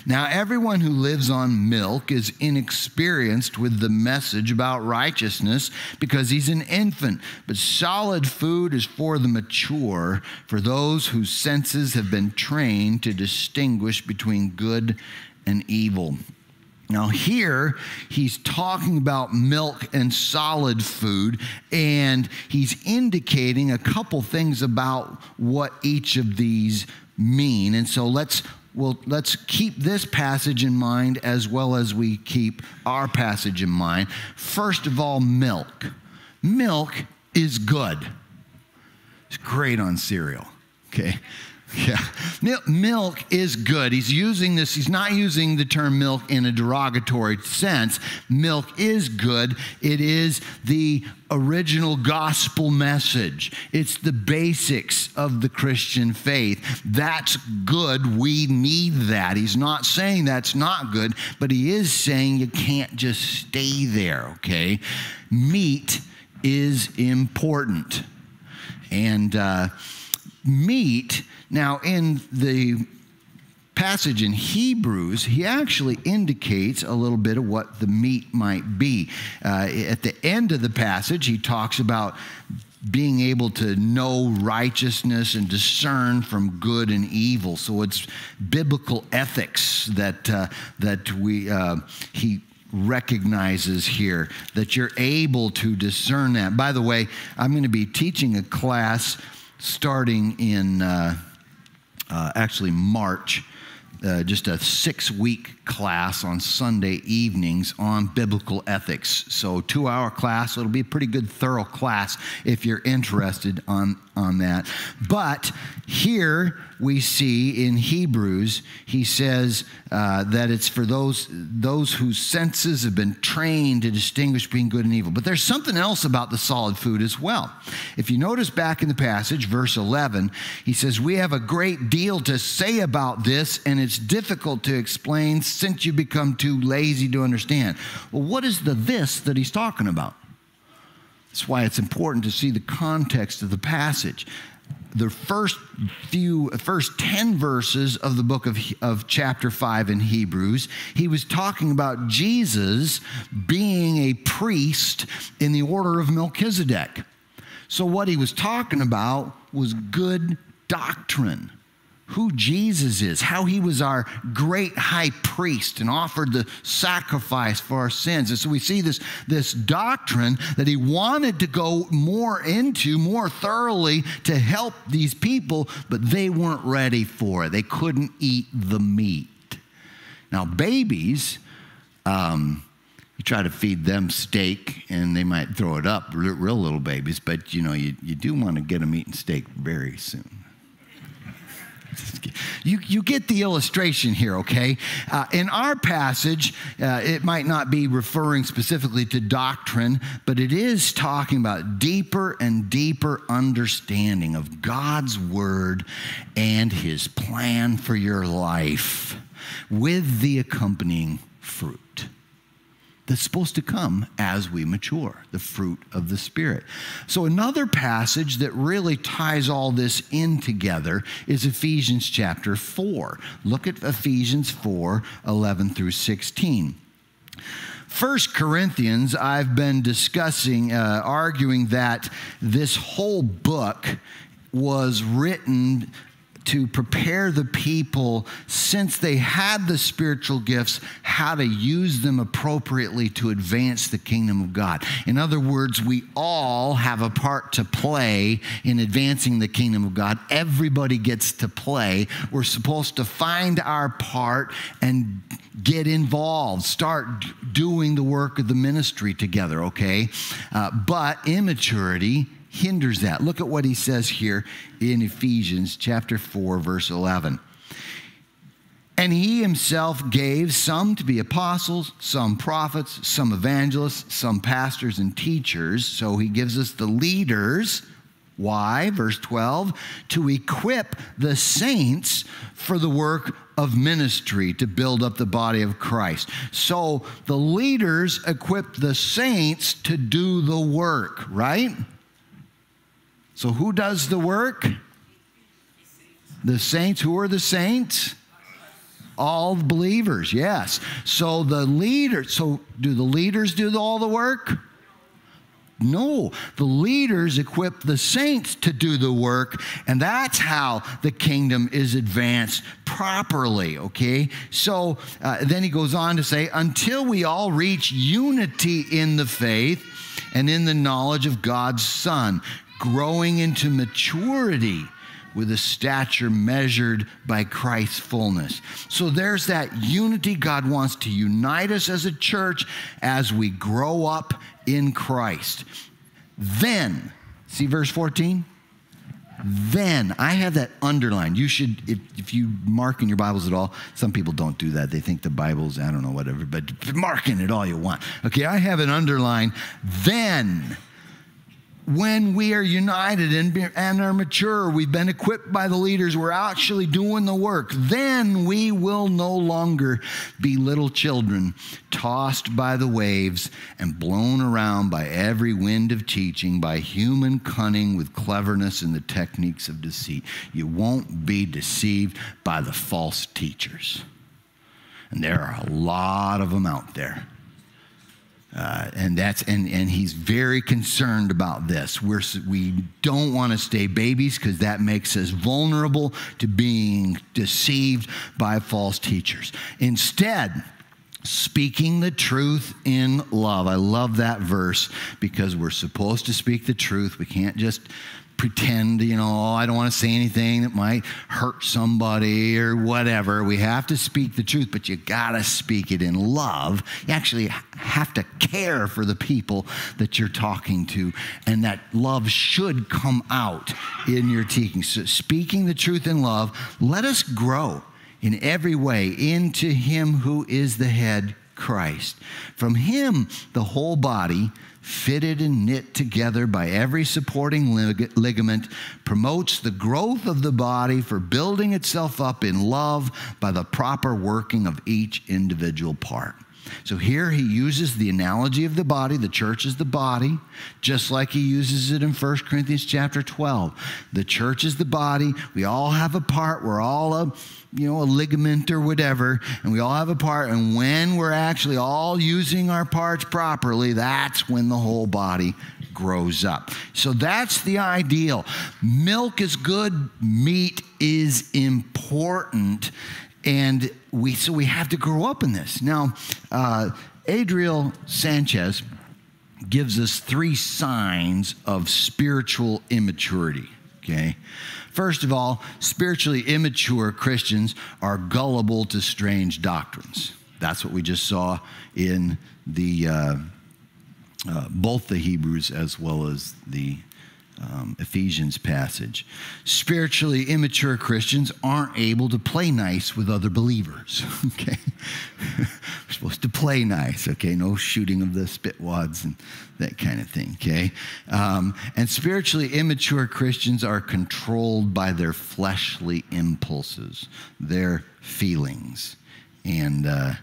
Now, everyone who lives on milk is inexperienced with the message about righteousness because he's an infant. But solid food is for the mature, for those whose senses have been trained to distinguish between good and evil. Now, here he's talking about milk and solid food, and he's indicating a couple things about what each of these mean. And so let's well, let's keep this passage in mind as well as we keep our passage in mind. First of all, milk. Milk is good. It's great on cereal. Okay. Yeah. Milk is good. He's using this, he's not using the term milk in a derogatory sense. Milk is good. It is the original gospel message, it's the basics of the Christian faith. That's good. We need that. He's not saying that's not good, but he is saying you can't just stay there, okay? Meat is important. And, uh, meat, now in the passage in Hebrews, he actually indicates a little bit of what the meat might be. Uh, at the end of the passage, he talks about being able to know righteousness and discern from good and evil. So it's biblical ethics that uh, that we uh, he recognizes here that you're able to discern that. By the way, I'm going to be teaching a class starting in uh, uh, actually March. Uh, just a six week class on Sunday evenings on biblical ethics. So, two hour class. It'll be a pretty good, thorough class if you're interested on, on that. But here we see in Hebrews, he says uh, that it's for those, those whose senses have been trained to distinguish between good and evil. But there's something else about the solid food as well. If you notice back in the passage, verse 11, he says, We have a great deal to say about this, and it's difficult to explain since you become too lazy to understand. Well, what is the this that he's talking about? That's why it's important to see the context of the passage the first few first 10 verses of the book of, of chapter 5 in hebrews he was talking about jesus being a priest in the order of melchizedek so what he was talking about was good doctrine who Jesus is, how he was our great high priest and offered the sacrifice for our sins. And so we see this, this doctrine that he wanted to go more into, more thoroughly to help these people, but they weren't ready for it. They couldn't eat the meat. Now, babies, um, you try to feed them steak and they might throw it up, real, little babies, but you know, you, you do want to get them eating steak very soon. You, you get the illustration here, okay? Uh, in our passage, uh, it might not be referring specifically to doctrine, but it is talking about deeper and deeper understanding of God's word and his plan for your life with the accompanying fruit that's supposed to come as we mature, the fruit of the Spirit. So, another passage that really ties all this in together is Ephesians chapter 4. Look at Ephesians 4 11 through 16. First Corinthians, I've been discussing, uh, arguing that this whole book was written to prepare the people, since they had the spiritual gifts, how to use them appropriately to advance the kingdom of God. In other words, we all have a part to play in advancing the kingdom of God. Everybody gets to play. We're supposed to find our part and get involved, start doing the work of the ministry together, okay? Uh, but immaturity hinders that. Look at what he says here in Ephesians chapter 4 verse 11. And he himself gave some to be apostles, some prophets, some evangelists, some pastors and teachers. So he gives us the leaders. Why? Verse 12, to equip the saints for the work of ministry to build up the body of Christ. So the leaders equip the saints to do the work, right? So, who does the work? The saints. Who are the saints? All believers, yes. So, the leaders, so do the leaders do all the work? No, the leaders equip the saints to do the work, and that's how the kingdom is advanced properly, okay? So uh, then he goes on to say, until we all reach unity in the faith and in the knowledge of God's Son, growing into maturity with a stature measured by Christ's fullness. So there's that unity. God wants to unite us as a church as we grow up in Christ. Then, see verse 14? Then, I have that underlined. You should, if, if you mark in your Bibles at all, some people don't do that. They think the Bible's, I don't know, whatever, but mark in it all you want. Okay, I have it underlined. Then, when we are united and, and are mature, we've been equipped by the leaders, we're actually doing the work, then we will no longer be little children tossed by the waves and blown around by every wind of teaching, by human cunning with cleverness and the techniques of deceit. You won't be deceived by the false teachers. And there are a lot of them out there. Uh, and that's and and he's very concerned about this. We're we don't want to stay babies because that makes us vulnerable to being deceived by false teachers. Instead, speaking the truth in love. I love that verse because we're supposed to speak the truth. We can't just pretend, you know, oh, I don't want to say anything that might hurt somebody or whatever. We have to speak the truth, but you got to speak it in love. You actually have to care for the people that you're talking to, and that love should come out in your teaching. So, speaking the truth in love, let us grow in every way into Him who is the head, Christ. From Him, the whole body fitted and knit together by every supporting lig- ligament, promotes the growth of the body for building itself up in love by the proper working of each individual part. So here he uses the analogy of the body. The church is the body, just like he uses it in 1 Corinthians chapter 12. The church is the body. We all have a part. We're all a you know, a ligament or whatever, and we all have a part. And when we're actually all using our parts properly, that's when the whole body grows up. So that's the ideal. Milk is good, meat is important. And we, so we have to grow up in this. Now, uh, Adriel Sanchez gives us three signs of spiritual immaturity. Okay. First of all, spiritually immature Christians are gullible to strange doctrines. That's what we just saw in the uh, uh, both the Hebrews as well as the um, Ephesians passage. Spiritually immature Christians aren't able to play nice with other believers. Okay, we're supposed to play nice. Okay, no shooting of the spitwads and that kind of thing. Okay, um, and spiritually immature Christians are controlled by their fleshly impulses, their feelings, and uh,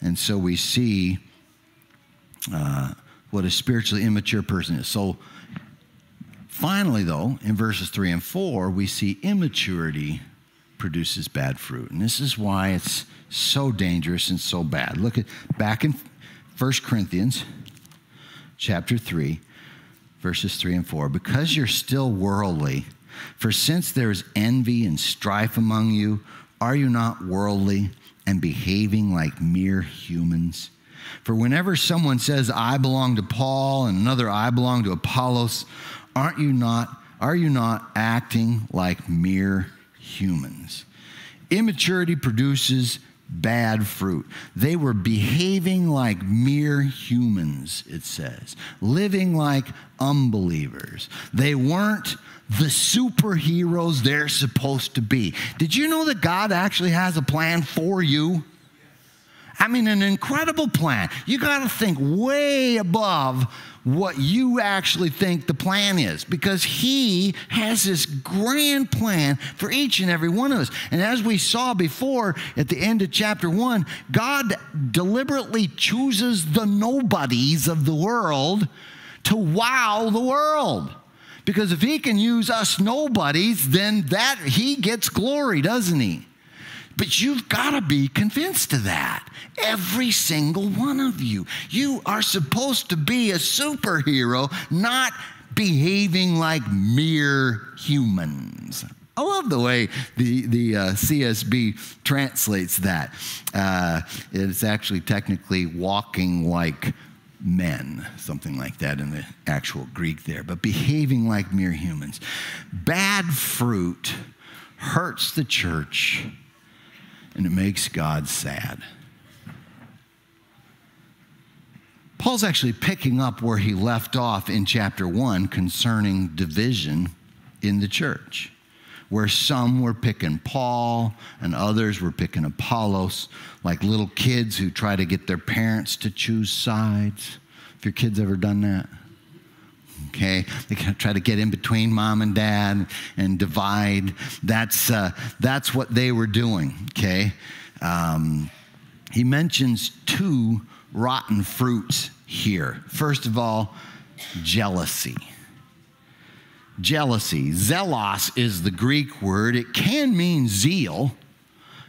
and so we see uh, what a spiritually immature person is. So Finally, though, in verses 3 and 4, we see immaturity produces bad fruit. And this is why it's so dangerous and so bad. Look at back in 1 Corinthians chapter 3, verses 3 and 4. Because you're still worldly, for since there is envy and strife among you, are you not worldly and behaving like mere humans? For whenever someone says, I belong to Paul, and another, I belong to Apollos, aren't you not, are you not acting like mere humans? Immaturity produces bad fruit. They were behaving like mere humans, it says, living like unbelievers. They weren't the superheroes they're supposed to be. Did you know that God actually has a plan for you? I mean, an incredible plan. You got to think way above what you actually think the plan is because he has this grand plan for each and every one of us. And as we saw before at the end of chapter one, God deliberately chooses the nobodies of the world to wow the world. Because if he can use us nobodies, then that he gets glory, doesn't he? But you've got to be convinced of that. Every single one of you. You are supposed to be a superhero, not behaving like mere humans. I love the way the, the uh, CSB translates that. Uh, it's actually technically walking like men, something like that in the actual Greek there, but behaving like mere humans. Bad fruit hurts the church and it makes God sad. Paul's actually picking up where he left off in chapter 1 concerning division in the church, where some were picking Paul and others were picking Apollos, like little kids who try to get their parents to choose sides. Have your kids ever done that? Okay? They try to get in between mom and dad and divide. That's uh, that's what they were doing okay? Um, he mentions two rotten fruits here. First of all jealousy. Jealousy. Zelos is the greek word. It can mean zeal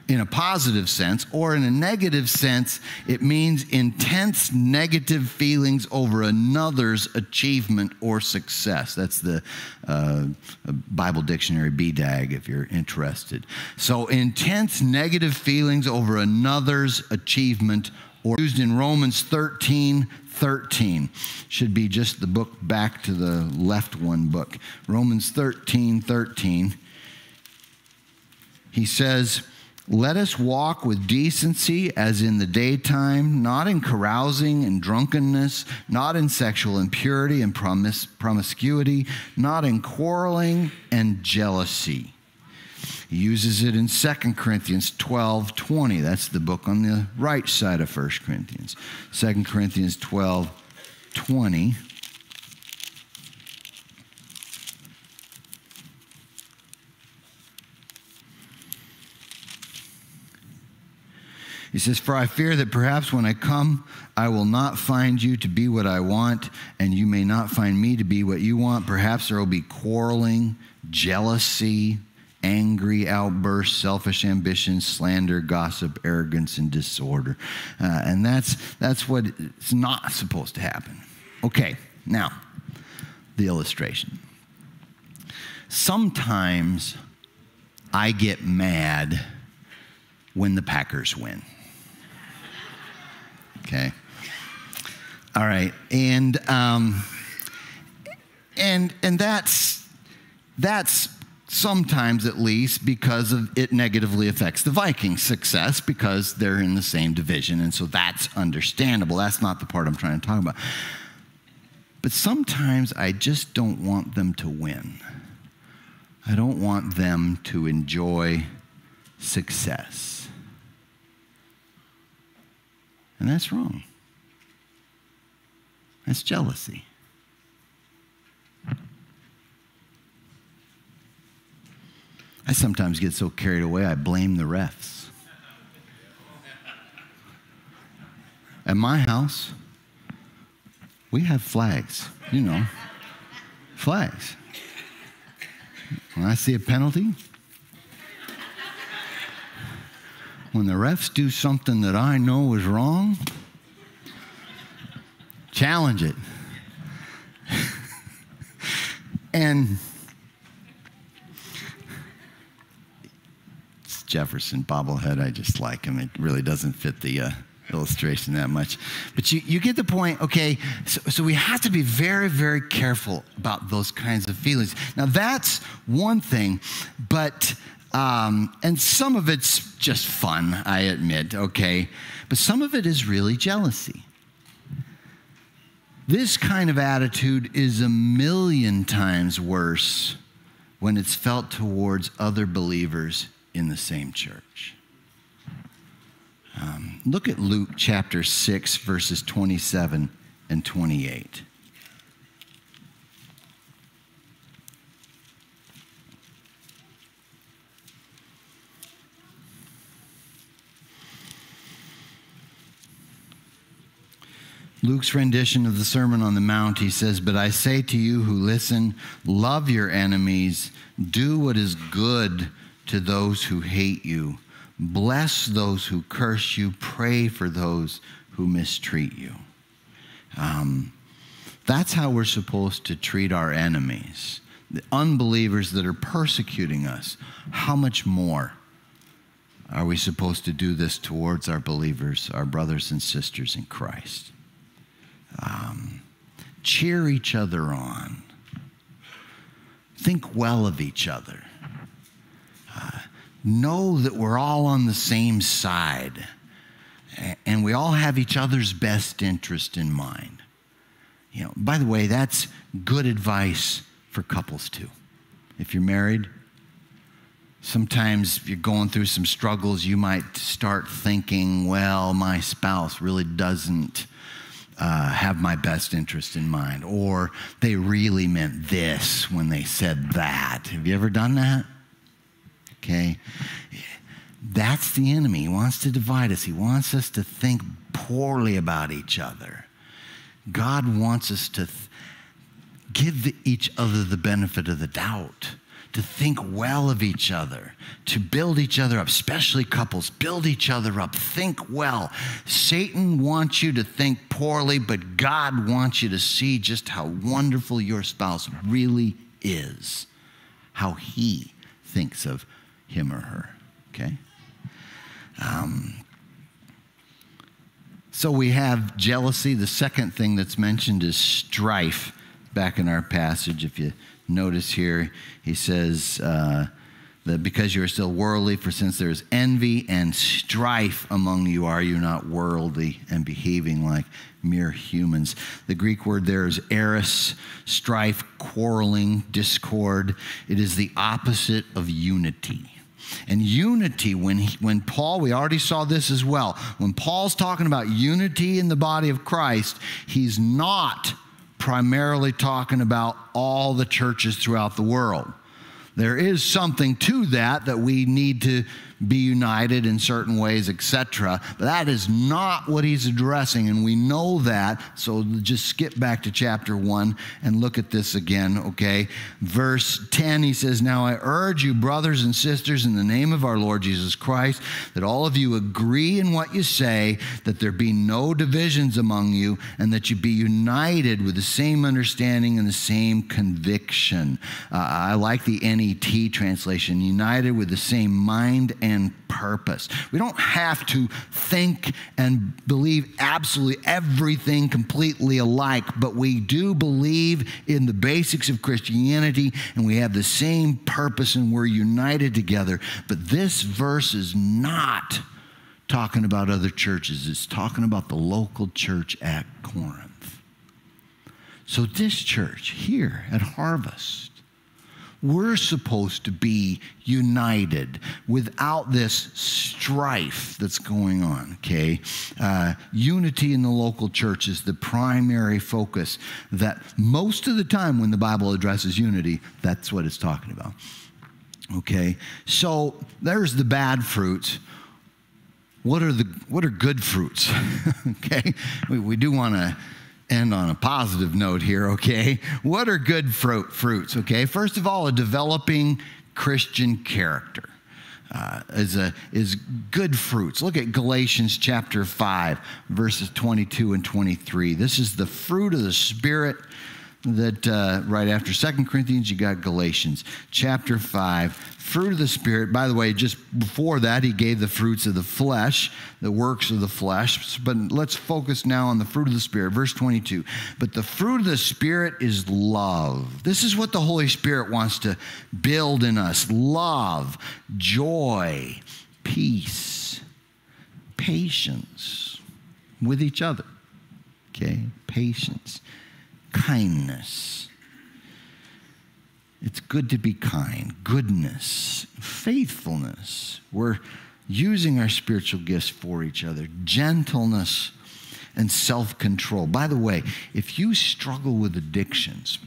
in a positive sense, or in a negative sense, it means intense negative feelings over another's achievement or success. That's the uh, Bible Dictionary BDAG if you're interested. So, intense negative feelings over another's achievement or used in Romans 13 13 should be just the book back to the left one book. Romans 13 13. He says, let us walk with decency as in the daytime, not in carousing and drunkenness, not in sexual impurity and promis- promiscuity, not in quarreling and jealousy. He uses it in 2 Corinthians 12 20. That's the book on the right side of 1 Corinthians. 2 Corinthians 12 20. He says, For I fear that perhaps when I come, I will not find you to be what I want, and you may not find me to be what you want. Perhaps there will be quarreling, jealousy, angry outbursts, selfish ambition, slander, gossip, arrogance, and disorder. Uh, and that's, that's what is not supposed to happen. Okay, now, the illustration. Sometimes I get mad when the Packers win. Okay. All right, and um, and and that's that's sometimes at least because of it negatively affects the Vikings' success because they're in the same division, and so that's understandable. That's not the part I'm trying to talk about. But sometimes I just don't want them to win. I don't want them to enjoy success. And that's wrong. That's jealousy. I sometimes get so carried away, I blame the refs. At my house, we have flags, you know, flags. When I see a penalty, when the refs do something that I know is wrong, challenge it. and it's Jefferson bobblehead. I just like him. It really doesn't fit the uh, illustration that much. But you, you get the point, okay? So, so we have to be very, very careful about those kinds of feelings. Now, that's one thing, but, um, and some of it's just fun, I admit, okay? But some of it is really jealousy. This kind of attitude is a million times worse when it's felt towards other believers in the same church. Um, look at Luke chapter 6, verses 27 and 28. Luke's rendition of the Sermon on the Mount, he says, But I say to you who listen, love your enemies, do what is good to those who hate you, bless those who curse you, pray for those who mistreat you. Um, that's how we're supposed to treat our enemies, the unbelievers that are persecuting us. How much more are we supposed to do this towards our believers, our brothers and sisters in Christ? Um, cheer each other on. Think well of each other. Uh, know that we're all on the same side and we all have each other's best interest in mind. You know, by the way, that's good advice for couples too. If you're married, sometimes if you're going through some struggles, you might start thinking, well, my spouse really doesn't uh, have my best interest in mind, or they really meant this when they said that. Have you ever done that? Okay. That's the enemy. He wants to divide us, he wants us to think poorly about each other. God wants us to give each other the benefit of the doubt to think well of each other, to build each other up, especially couples, build each other up, think well. Satan wants you to think poorly, but God wants you to see just how wonderful your spouse really is, how he thinks of him or her. Okay? Um, so we have jealousy. The second thing that's mentioned is strife back in our passage. If you notice here, he says uh, that because you are still worldly, for since there is envy and strife among you, are you not worldly and behaving like mere humans? The Greek word there is eris, strife, quarreling, discord. It is the opposite of unity. And unity, when, he, when Paul, we already saw this as well, when Paul's talking about unity in the body of Christ, he's not primarily talking about all the churches throughout the world. There is something to that that we need to be united in certain ways, etc. But that is not what he's addressing, and we know that. So just skip back to chapter 1 and look at this again, okay? Verse 10, he says, Now I urge you, brothers and sisters, in the name of our Lord Jesus Christ, that all of you agree in what you say, that there be no divisions among you, and that you be united with the same understanding and the same conviction. Uh, I like the NET translation, united with the same mind and purpose. We don't have to think and believe absolutely everything completely alike, but we do believe in the basics of Christianity and we have the same purpose and we're united together. But this verse is not talking about other churches, it's talking about the local church at Corinth. So, this church here at Harvest, we're supposed to be united without this strife that's going on, okay? Uh, unity in the local church is the primary focus that most of the time when the Bible addresses unity, that's what it's talking about. Okay? So there's the bad fruits. What are the what are good fruits? okay? We, we do want to end on a positive note here, okay? What are good fruit, fruits, okay? First of all, a developing Christian character. Uh, is, a, is good fruits. Look at Galatians chapter 5, verses 22 and 23. This is the fruit of the Spirit that uh, right after Second Corinthians, you got Galatians chapter 5, fruit of the Spirit. By the way, just before that, he gave the fruits of the flesh, the works of the flesh. But let's focus now on the fruit of the Spirit. Verse 22. But the fruit of the Spirit is love. This is what the Holy Spirit wants to build in us love, joy, peace, patience with each other. Okay? Patience kindness. It's good to be kind, goodness, faithfulness. We're using our spiritual gifts for each other, gentleness and self control. By the way, if you struggle with addictions,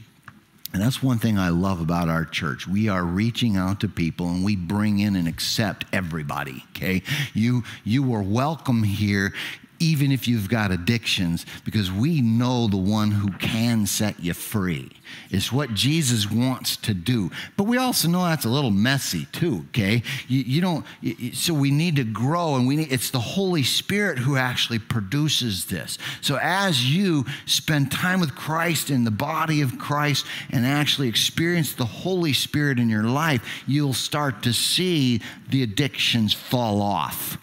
and that's one thing I love about our church. We are reaching out to people and we bring in and accept everybody, okay? You you are welcome here even if you've got addictions, because we know the one who can set you free. It's what Jesus wants to do. But we also know that's a little messy too, okay? You, you don't, you, so we need to grow and we need, it's the Holy Spirit who actually produces this. So as you spend time with Christ in the body of Christ and actually experience the Holy Spirit in your life, you'll start to see the addictions fall off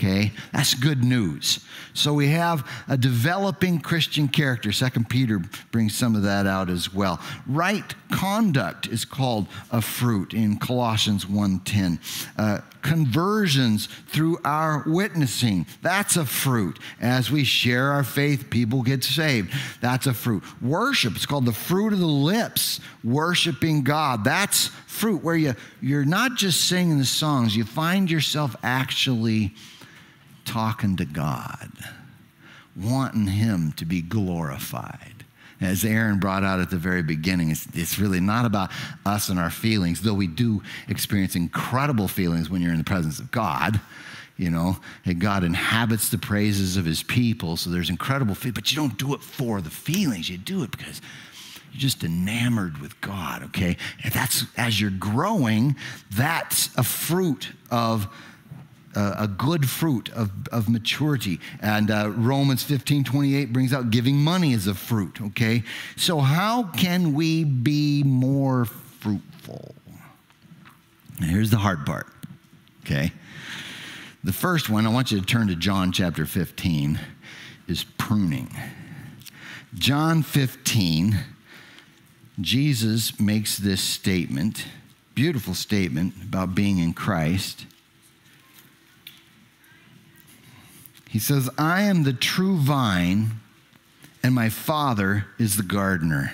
okay that's good news so we have a developing christian character. Second peter brings some of that out as well. Right conduct is called a fruit in colossians 1.10 uh, conversions through our witnessing. That's a fruit. As we share our faith people get saved. That's a fruit. Worship it's called the fruit of the lips worshiping god. That's fruit where you you're not just singing the songs. You find yourself actually talking to God, wanting Him to be glorified. As Aaron brought out at the very beginning, it's, it's, really not about us and our feelings, though we do experience incredible feelings when you're in the presence of God. You know, and God inhabits the praises of his people, so there's incredible feelings, but you don't do it for the feelings. You do it because you're just enamored with God, okay? And that's, as you're growing, that's a fruit of a good fruit of, of maturity. And uh, Romans 15 28 brings out giving money as a fruit, okay? So, how can we be more fruitful? here's the hard part, okay? The first one, I want you to turn to John chapter 15, is pruning. John 15, Jesus makes this statement, beautiful statement about being in Christ. He says, I am the true vine, and my Father is the gardener.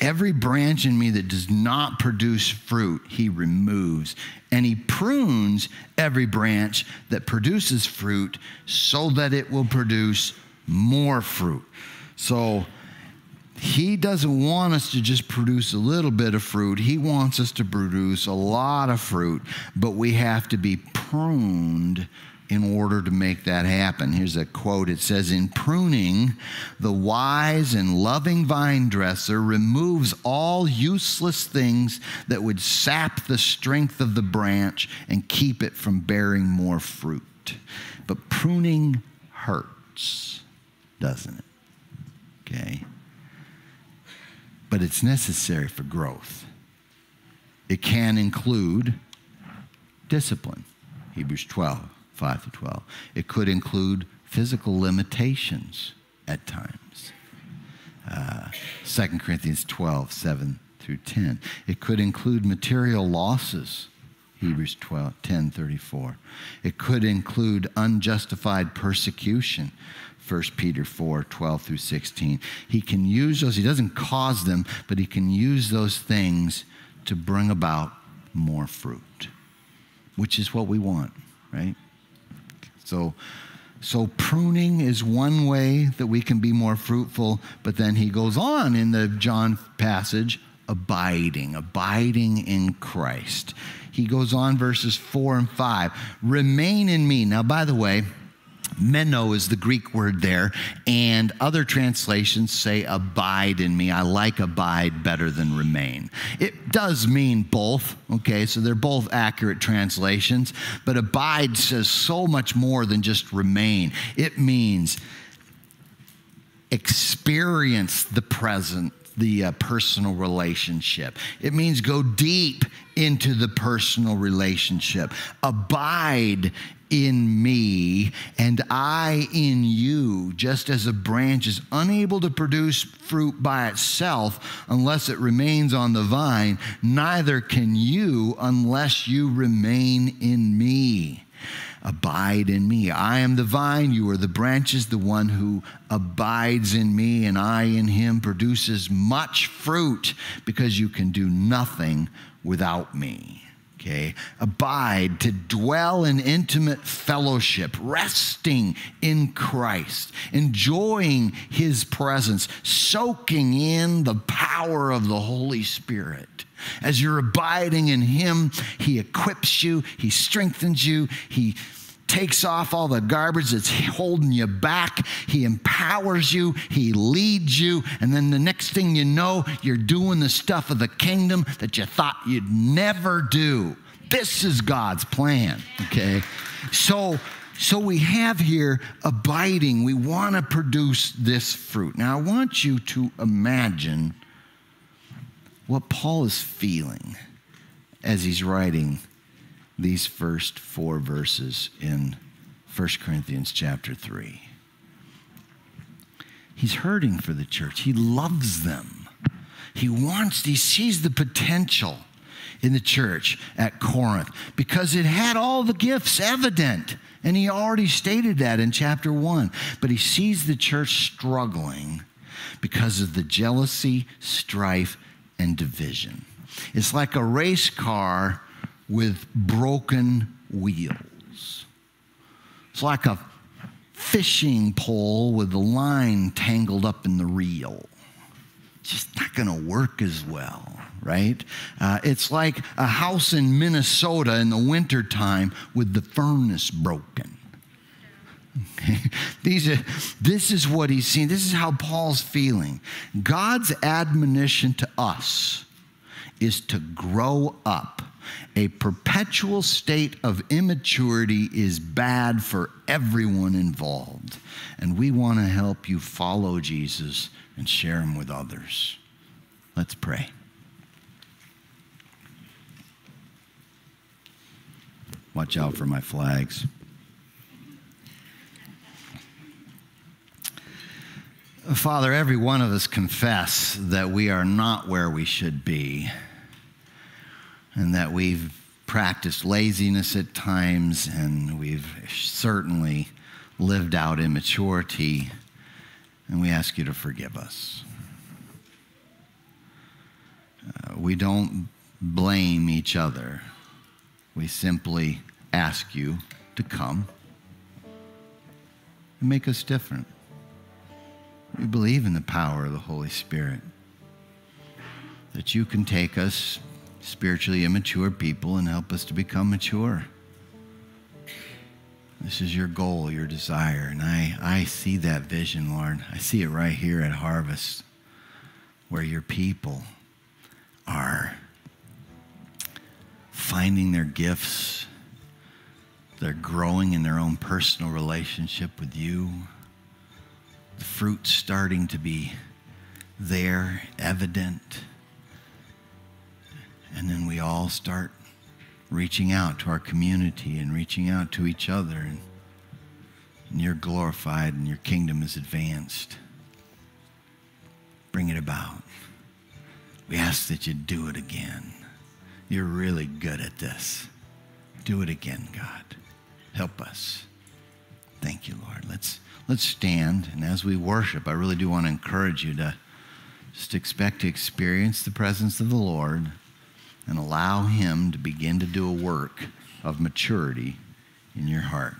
Every branch in me that does not produce fruit, he removes. And he prunes every branch that produces fruit so that it will produce more fruit. So he doesn't want us to just produce a little bit of fruit. He wants us to produce a lot of fruit, but we have to be pruned in order to make that happen. Here's a quote it says, In pruning, the wise and loving vine dresser removes all useless things that would sap the strength of the branch and keep it from bearing more fruit. But pruning hurts, doesn't it? Okay. But it's necessary for growth. It can include discipline, Hebrews 12 5 to 12. It could include physical limitations at times. Uh, 2 Corinthians 12, 7 through 10. It could include material losses Hebrews 12, 10 34. It could include unjustified persecution. 1 Peter 4 12 through 16. He can use those, he doesn't cause them, but he can use those things to bring about more fruit, which is what we want, right? So, so pruning is one way that we can be more fruitful, but then he goes on in the John passage, abiding, abiding in Christ. He goes on verses four and five. Remain in me. Now, by the way, Meno is the Greek word there, and other translations say abide in me. I like abide better than remain. It does mean both, okay, so they're both accurate translations, but abide says so much more than just remain. It means experience the present the uh, personal relationship. It means go deep into the personal relationship. Abide in me and I in you, just as a branch is unable to produce fruit by itself unless it remains on the vine, neither can you unless you remain in me. Abide in me. I am the vine, you are the branches. The one who abides in me and I in him produces much fruit because you can do nothing without me. Okay, abide, to dwell in intimate fellowship, resting in Christ, enjoying his presence, soaking in the power of the Holy Spirit. As you're abiding in him, he equips you, he strengthens you, he takes off all the garbage that's holding you back. He empowers you, He leads you, and then the next thing you know, you're doing the stuff of the kingdom that you thought you'd never do. This is God's plan, okay? So, so we have here abiding. We want to produce this fruit. Now, I want you to imagine what Paul is feeling as he's writing these first four verses in 1 Corinthians chapter 3. He's hurting for the church. He loves them. He wants, he sees the potential in the church at Corinth because it had all the gifts evident. And he already stated that in chapter one. But he sees the church struggling because of the jealousy, strife, and division. It's like a race car with broken wheels. It's like a fishing pole with the line tangled up in the reel. It's just not going to work as well, right? Uh, it's like a house in Minnesota in the wintertime with the furnace broken. These are, this is what he's seeing. This is how Paul's feeling. God's admonition to us is to grow up a perpetual state of immaturity is bad for everyone involved. And we want to help you follow Jesus and share him with others. Let's pray. Watch out for my flags. Father, every one of us confess that we are not where we should be and that we've practiced laziness at times and we've certainly lived out immaturity, and we ask you to forgive us. Uh, we don't blame each other. We simply ask you to come and make us different. We believe in the power of the Holy Spirit, that you can take us spiritually immature people and help us to become mature. This is your goal, your desire. And I, I see that vision, Lord. I see it right here at Harvest, where your people are finding their gifts. They're growing in their own personal relationship with you. The fruit's starting to be there, evident. And then we all start reaching out to our community and reaching out to each other. And, and you're glorified and your kingdom is advanced. Bring it about. We ask that you do it again. You're really good at this. Do it again, God. Help us. Thank you, Lord. Let's, let's stand. And as we worship, I really do want to encourage you to just expect to experience the presence of the Lord and allow Him to begin to do a work of maturity in your heart.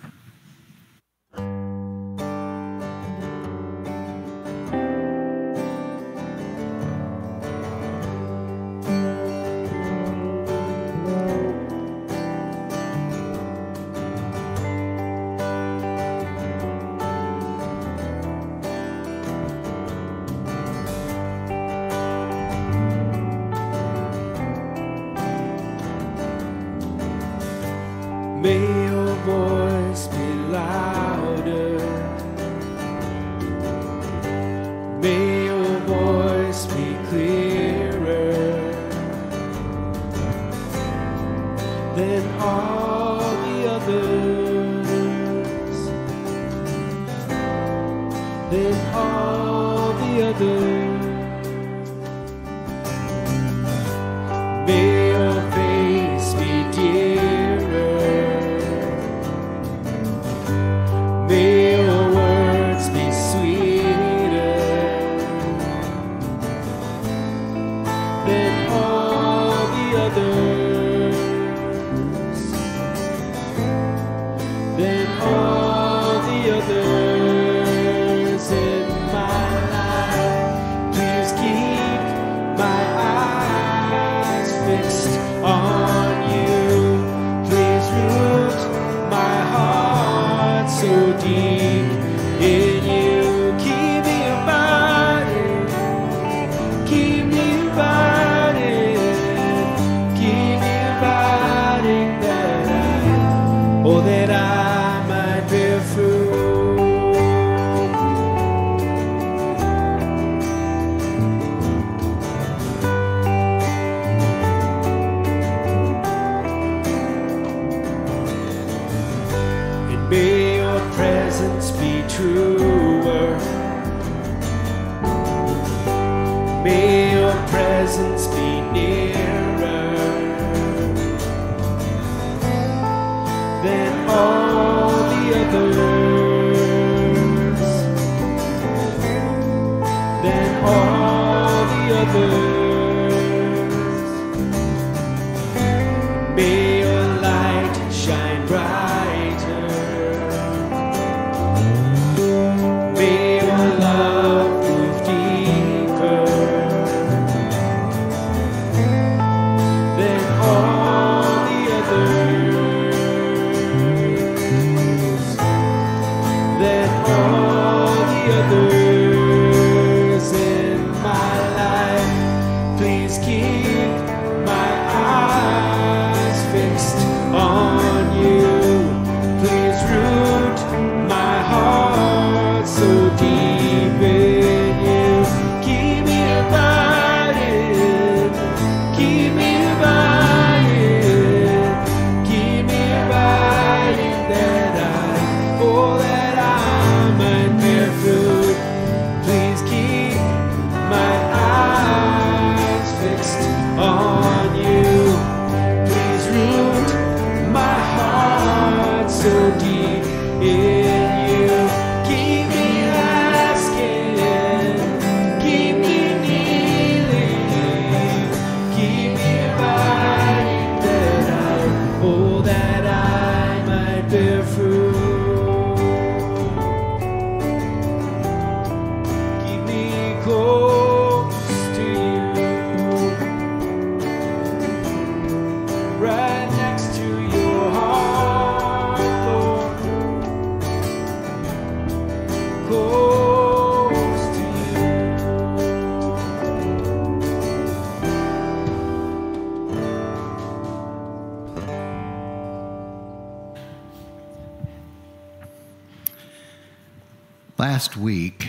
Last week,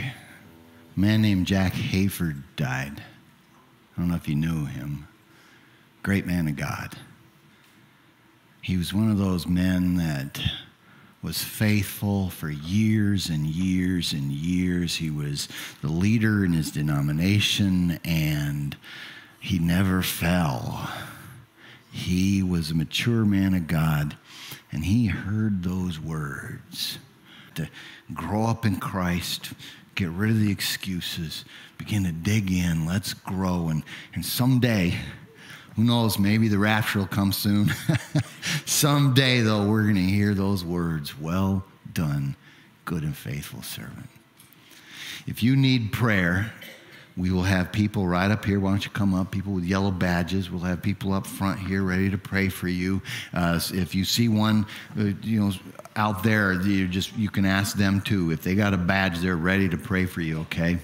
a man named Jack Hayford died. I don't know if you knew him. Great man of God. He was one of those men that was faithful for years and years and years. He was the leader in his denomination and he never fell. He was a mature man of God and he heard those words to grow up in Christ, get rid of the excuses, begin to dig in, let's grow. And, and someday, who knows, maybe the rapture will come soon. someday, though, we're going to hear those words Well done, good and faithful servant. If you need prayer, we will have people right up here. Why don't you come up? People with yellow badges. We'll have people up front here ready to pray for you. Uh, if you see one, uh, you know, out there, you just you can ask them too. If they got a badge, they're ready to pray for you. Okay,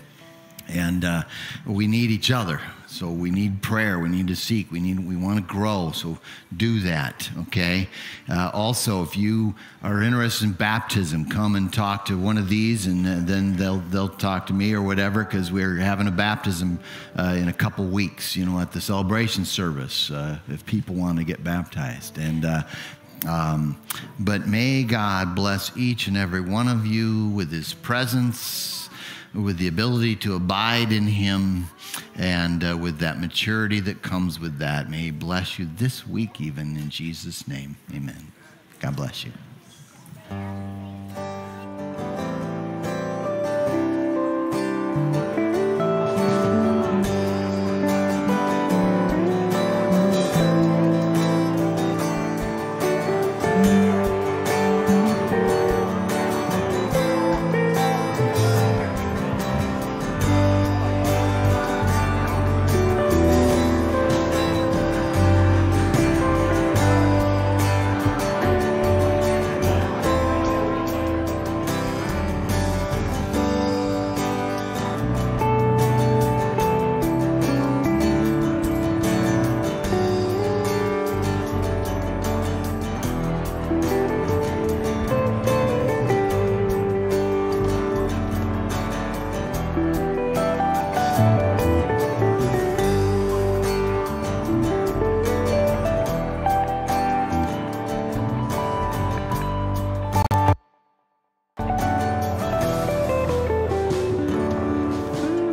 and uh, we need each other. So we need prayer. We need to seek. We need. We want to grow. So do that. Okay. Uh, also, if you are interested in baptism, come and talk to one of these, and uh, then they'll they'll talk to me or whatever because we're having a baptism uh, in a couple weeks. You know, at the celebration service, uh, if people want to get baptized, and um, but may God bless each and every one of you with His presence, with the ability to abide in Him and uh, with that maturity that comes with that. May He bless you this week, even in Jesus' name. Amen. God bless you. you.